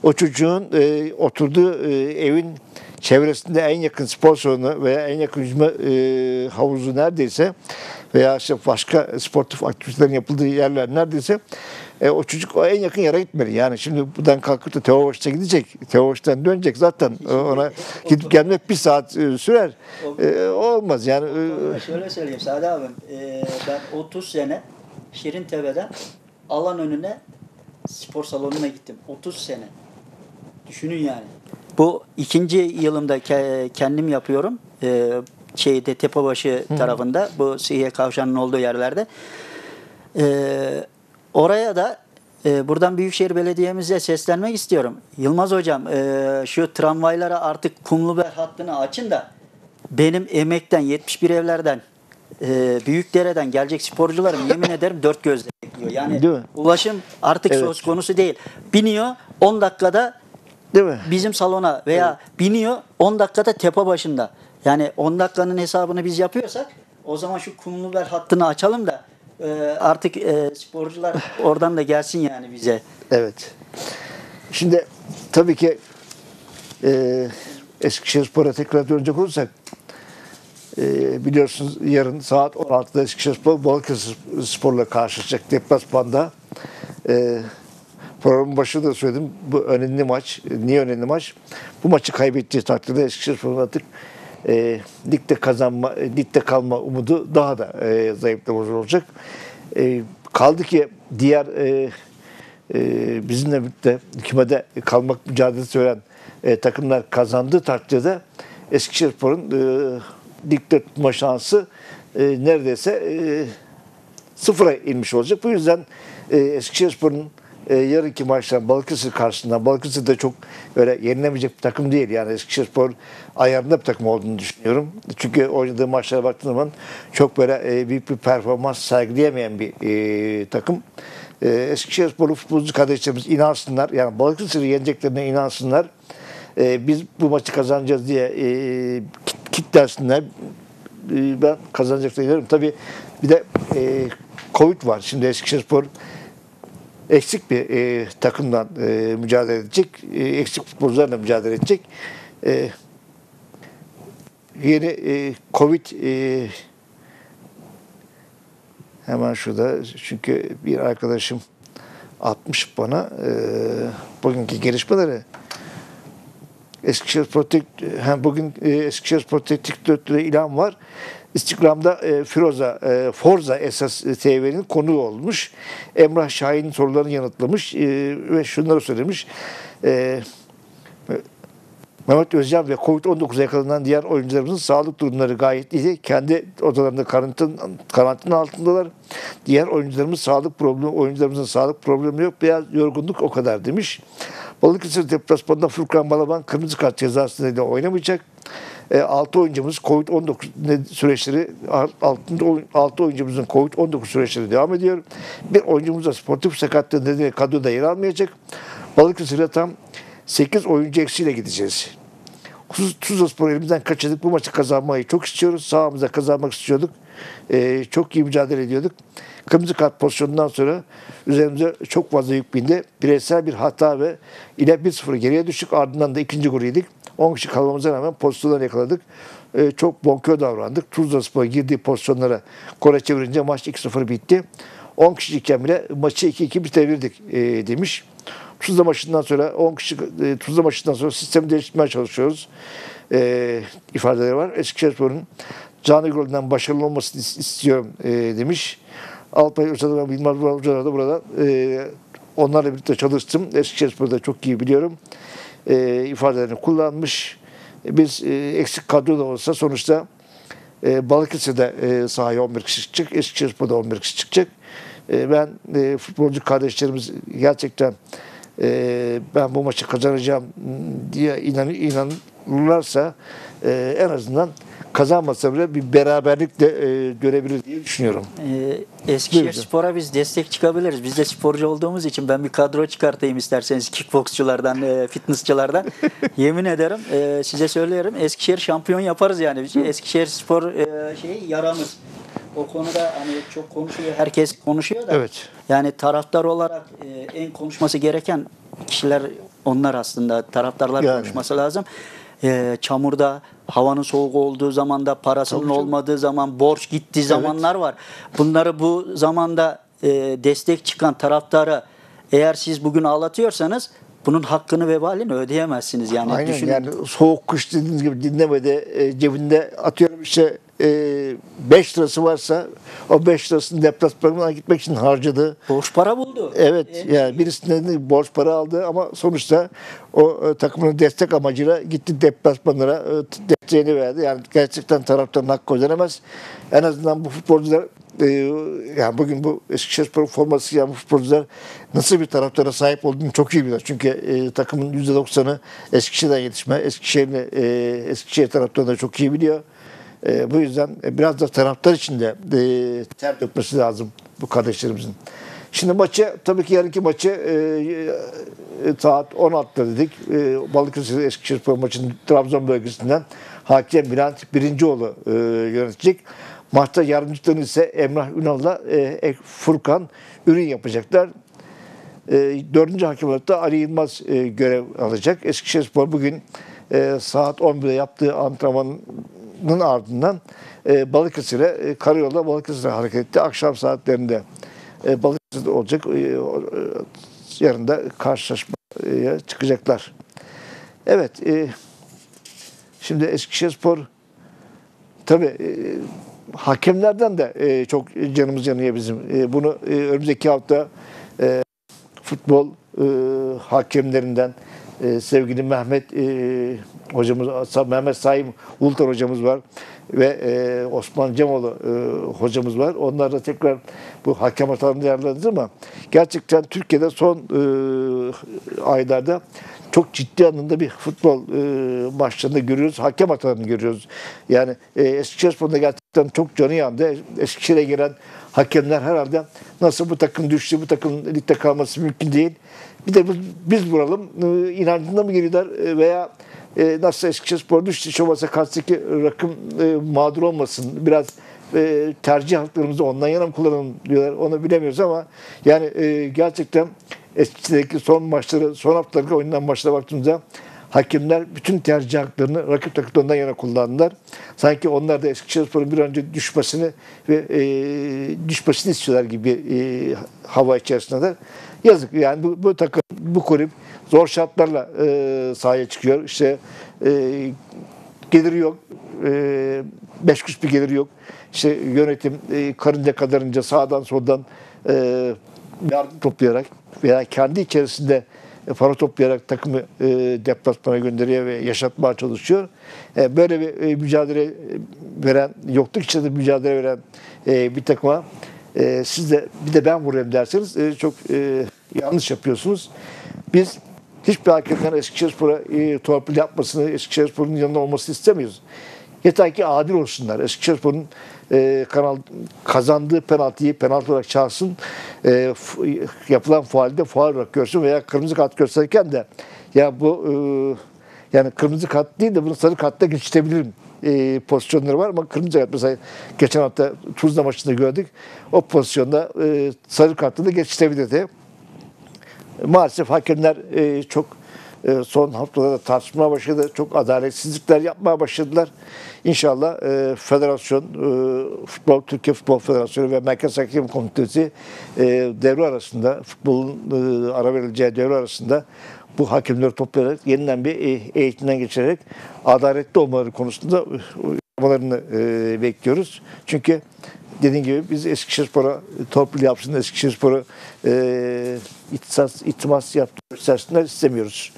o çocuğun e, oturduğu e, evin çevresinde en yakın spor salonu veya en yakın yüzme e, havuzu neredeyse veya işte başka sportif aktivitelerin yapıldığı yerler neredeyse e, o çocuk o en yakın yere gitmeli. Yani şimdi buradan kalkıp da Teoboş'ta gidecek. Teoboş'tan dönecek zaten e, ona gidip gelmek bir saat e, sürer. E, olmaz yani. e, Şöyle söyleyeyim Sade abim. e, ben 30 sene Şirintepe'den alan önüne spor salonuna gittim. 30 sene. Düşünün yani. Bu ikinci yılımda ke- kendim yapıyorum. E, şeyde Tepebaşı tarafında bu Sihiye Kavşağı'nın olduğu yerlerde. E, oraya da e, buradan Büyükşehir Belediye'mize seslenmek istiyorum. Yılmaz Hocam e, şu tramvaylara artık Kumluber hattını açın da benim emekten 71 evlerden e, Büyükdere'den gelecek sporcularım yemin ederim dört gözle bekliyor. Yani ulaşım artık Evet. söz konusu değil. Biniyor 10 dakikada Değil mi? bizim salona veya biniyor 10 dakikada tepe başında. Yani 10 dakikanın hesabını biz yapıyorsak o zaman şu Kumluber hattını açalım da e, artık e, sporcular oradan da gelsin yani bize. Evet. Şimdi tabii ki e, Eskişehirspor'a tekrar dönecek olursak e, biliyorsunuz yarın saat 16'da Eskişehirspor Balıkesir Spor'la karşılaşacak deplasmanda. E, programın başında da söyledim. Bu önemli maç. Niye önemli maç? Bu maçı kaybettiği takdirde Eskişehirspor'un artık e, ligde kazanma, ligde kalma umudu daha da e, zayıflamış olacak. E, kaldı ki diğer e, e, bizimle birlikte kümede kalmak mücadelesi veren e, takımlar kazandığı takdirde Eskişehirspor'un e, ligde tutma şansı e, neredeyse e, sıfıra inmiş olacak. Bu yüzden e, Eskişehirspor'un e, yarınki maçtan Balıkesir karşısında Balıkesir de çok böyle yenilemeyecek bir takım değil. Yani Eskişehirspor ayarında bir takım olduğunu düşünüyorum. Çünkü oynadığı maçlara baktığım zaman çok böyle e, büyük bir performans sergileyemeyen bir e, takım. E, Eskişehirsporlu futbolcu kardeşlerimiz inansınlar. Yani Balıkesir'i yeneceklerine inansınlar. E, biz bu maçı kazanacağız diye e, kit- kitlensinler. E, ben kazanacaklarını inanıyorum. Tabii bir de e, Covid var. Şimdi Eskişehirspor eksik bir e, takımdan e, mücadele edecek. E, eksik futbolcularla mücadele edecek. E, yeni e, Covid e, hemen şurada çünkü bir arkadaşım atmış bana e, bugünkü gelişmeleri. Eskişehir Protek hem bugün e, Eskişehir Direktörü ilan var. Instagram'da e, Firoza e, Forza esas TV'nin konuğu olmuş. Emrah Şahin sorularını yanıtlamış e, ve şunları söylemiş. E, Mehmet Özcan ve Covid-19'a yakalanan diğer oyuncularımızın sağlık durumları gayet iyi. Kendi odalarında karantin, karantina altındalar. Diğer oyuncularımız sağlık problemi, oyuncularımızın sağlık problemi yok. Biraz yorgunluk o kadar demiş. Balıkesir deplasmanında Furkan Balaban kırmızı kart cezası nedeniyle oynamayacak. 6 oyuncumuz Covid-19 ne- süreçleri 6 oyuncumuzun Covid-19 süreçleri devam ediyor. Bir oyuncumuz da sportif sakatlığı nedeniyle kadroda yer almayacak. Balıkesir'e tam 8 oyuncu eksiyle gideceğiz. Tuz- Tuzla Spor elimizden kaçırdık. Bu maçı kazanmayı çok istiyoruz. Sahamızda kazanmak istiyorduk. Ee, çok iyi mücadele ediyorduk. Kırmızı kart pozisyonundan sonra üzerimize çok fazla yük bindi. Bireysel bir hata ve ile 1-0 geriye düştük. Ardından da ikinci golü yedik. 10 kişi kalmamıza rağmen pozisyonlar yakaladık. Ee, çok bonkör davrandık. Tuzla Spor girdiği pozisyonlara kore çevirince maç 2-0 bitti. 10 kişiyken bile maçı 2-2 bitirebilirdik e, demiş. Tuzla maçından sonra 10 kişi e, Tuzla maçından sonra sistemi değiştirmeye çalışıyoruz. E, ifadeleri var. Eskişehirspor'un canı golünden başarılı olmasını is- istiyorum e, demiş. Alpay Özal ve Bilmaz Hocalar da burada e, onlarla birlikte çalıştım. Eskişehirspor'da çok iyi biliyorum. E, ifadelerini kullanmış. E, Biz e, eksik kadro da olsa sonuçta e, Balıkesir'de e, sahaya 11 kişi çıkacak. Eskişehir'de 11 kişi çıkacak. E, ben e, futbolcu kardeşlerimiz gerçekten e, ben bu maçı kazanacağım diye inan, inanırlarsa e, en azından kazanmasa bile bir beraberlikle e, görebilir diye düşünüyorum. Ee, Eskişehir Buyurun. Spor'a biz destek çıkabiliriz. Biz de sporcu olduğumuz için ben bir kadro çıkartayım isterseniz kickboksçulardan, e, fitnessçılardan. Yemin ederim e, size söylüyorum Eskişehir şampiyon yaparız yani. Biz- Eskişehir Spor e, şey yaramız. O konuda hani çok konuşuyor, herkes konuşuyor da. Evet. Yani taraftar olarak e, en konuşması gereken kişiler onlar aslında. Taraftarlar Yani. konuşması lazım. E, çamurda, havanın soğuk olduğu zamanda, parasının Tabii canım. olmadığı zaman, borç gittiği zamanlar var. Bunları bu zamanda e, destek çıkan taraftara eğer siz bugün ağlatıyorsanız bunun hakkını vebalini ödeyemezsiniz. Yani Aynen düşünün. yani soğuk kış dediğiniz gibi dinlemede e, cebinde atıyorum işte 5 lirası varsa o 5 lirasını deplasmanına gitmek için harcadı. Borç para buldu. Evet E, yani birisinden de borç para aldı ama sonuçta o e, takımının destek amacıyla gitti deplasmanlara e, desteğini verdi. Yani gerçekten taraftarın hakkı ödenemez. En azından bu futbolcular e, yani bugün bu Eskişehirspor forması giyen bu futbolcular nasıl bir taraftara sahip olduğunu çok iyi biliyor. Çünkü e, takımın %90'ı Eskişehir'den yetişme. Eskişehir'in e, Eskişehir taraftarını da çok iyi biliyor. E, bu yüzden e, biraz da taraftar için de e, ter dökmesi lazım bu kardeşlerimizin. Şimdi maçı tabii ki yarınki maçı e, e, saat 16'da dedik. E, Balıkesir Eskişehirspor maçının Trabzon bölgesinden hakem Bülent Birincioğlu e, yönetecek. Maçta yardımcılarını ise Emrah Ünal'la e, Ek- Furkan Ürün yapacaklar. E, dördüncü hakem olarak da Ali Yılmaz e, görev alacak. Eskişehirspor bugün e, saat 11'de yaptığı antrenmanın ardından e, Balıkesir'e, e, karayolda Balıkesir'e hareket etti. Akşam saatlerinde e, Balıkesir'de olacak. E, e, yarın da karşılaşmaya çıkacaklar. Evet, e, şimdi Eskişehirspor tabii e, hakemlerden de e, çok canımız yanıyor bizim. E, bunu e, önümüzdeki hafta e, futbol e, hakemlerinden e, sevgili Mehmet e, hocamız, Mehmet Saim Ulutan hocamız var ve e, Osman Cemoğlu e, hocamız var. Onlar da tekrar bu hakem hatalarını değerlendirir ama gerçekten Türkiye'de son e, aylarda çok ciddi anlamda bir futbol e, maçlarında görüyoruz. Hakem hatalarını görüyoruz. Yani e, Eskişehirspor'da gerçekten çok canı yandı. Eskişehir'e gelen hakemler herhalde nasıl bu takım düştü, bu takım ligde kalması mümkün değil. Bir de biz, vuralım e, inancında mı geliyorlar e, veya e, nasıl Eskişehirspor düştü, hiç olmazsa rakım e, mağdur olmasın. Biraz e, tercih haklarımızı ondan yana mı kullanalım diyorlar. Onu bilemiyoruz ama yani e, gerçekten Eskişehir'deki son maçları, son haftalardaki oynanan maçlara baktığımızda hakemler bütün tercih haklarını rakip takımlarından yana kullandılar. Sanki onlar da Eskişehirspor'un bir önce düşmesini ve e, düşmesini istiyorlar gibi e, hava içerisinde. Yazık yani bu, bu takım, bu kulüp zor şartlarla e, sahaya çıkıyor. İşte e, geliri yok. E, beş kuruş bir geliri yok. İşte yönetim e, karınca kadarınca sağdan soldan e, yardım toplayarak veya kendi içerisinde para toplayarak takımı e, deplasmana gönderiyor ve yaşatmaya çalışıyor. E, böyle bir e, mücadele veren, yokluk içinde mücadele veren e, bir takıma e, siz de bir de ben vurayım derseniz e, çok e, yanlış yapıyorsunuz. Biz hiçbir hakemden Eskişehirspor'a e, torpil yapmasını, Eskişehirspor'un yanında olmasını istemiyoruz. Yeter ki adil olsunlar. Eskişehirspor'un e, kanal kazandığı penaltıyı penaltı olarak çağırsın. E, yapılan faalde faal olarak görsün veya kırmızı kart gösterirken de ya bu e, yani kırmızı kart değil de bunu sarı kartla geçitebilirim e, pozisyonları var ama kırmızı kart mesela geçen hafta Tuzla maçında gördük. O pozisyonda e, sarı kartla da geçitebilirdi. Maalesef hakemler e, çok e, son haftalarda tartışmaya başladı. Çok adaletsizlikler yapmaya başladılar. İnşallah e, federasyon, e, futbol Türkiye Futbol Federasyonu ve Merkez Hakem Komitesi e, devre arasında, futbolun e, ara verileceği devre arasında bu hakemleri toplayarak yeniden bir e, eğitimden geçirerek adaletli olmaları konusunda e, uygulamalarını e, bekliyoruz. Çünkü dediğim gibi biz Eskişehirspor'a torpil yapsın, Eskişehirspor'a e, itimas, itimas yaptı göstersinler istemiyoruz.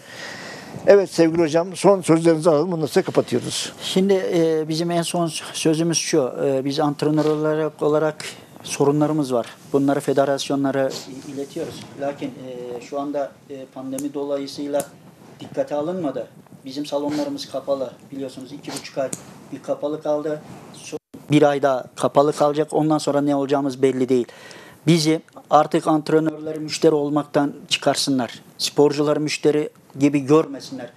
Evet sevgili hocam son sözlerinizi alalım ondan sonra kapatıyoruz. Şimdi e, bizim en son sözümüz şu. E, biz antrenör olarak, olarak sorunlarımız var. Bunları federasyonlara iletiyoruz. Lakin e, şu anda e, pandemi dolayısıyla dikkate alınmadı. Bizim salonlarımız kapalı. Biliyorsunuz iki buçuk ay bir kapalı kaldı. So- Bir ay daha kapalı kalacak. Ondan sonra ne olacağımız belli değil. Bizi artık antrenörleri müşteri olmaktan çıkarsınlar. Sporcuları müşteri gibi görmesinler.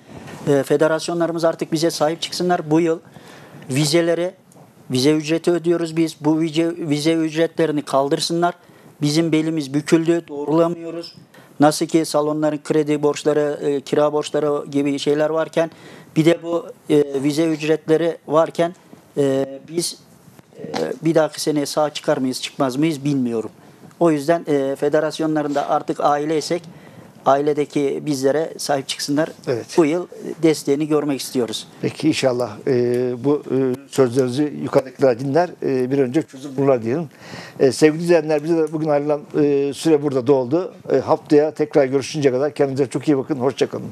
E, federasyonlarımız artık bize sahip çıksınlar. Bu yıl vizeleri vize ücreti ödüyoruz biz. Bu vize, vize ücretlerini kaldırsınlar. Bizim belimiz büküldü, doğrulamıyoruz. Nasıl ki salonların kredi borçları, e, kira borçları gibi şeyler varken bir de bu e, vize ücretleri varken e, biz e, bir dahaki seneye sağ çıkar mıyız, çıkmaz mıyız bilmiyorum. O yüzden e, federasyonlarında artık aileysek ailedeki bizlere sahip çıksınlar. Evet. Bu yıl desteğini görmek istiyoruz. Peki inşallah e, bu e, sözlerinizi yukarıdakiler dinler. E, bir önce çözüm bulurlar diyelim. E, sevgili izleyenler bize de bugün ayrılan e, süre burada doldu. E, haftaya tekrar görüşünceye kadar kendinize çok iyi bakın. Hoşçakalın.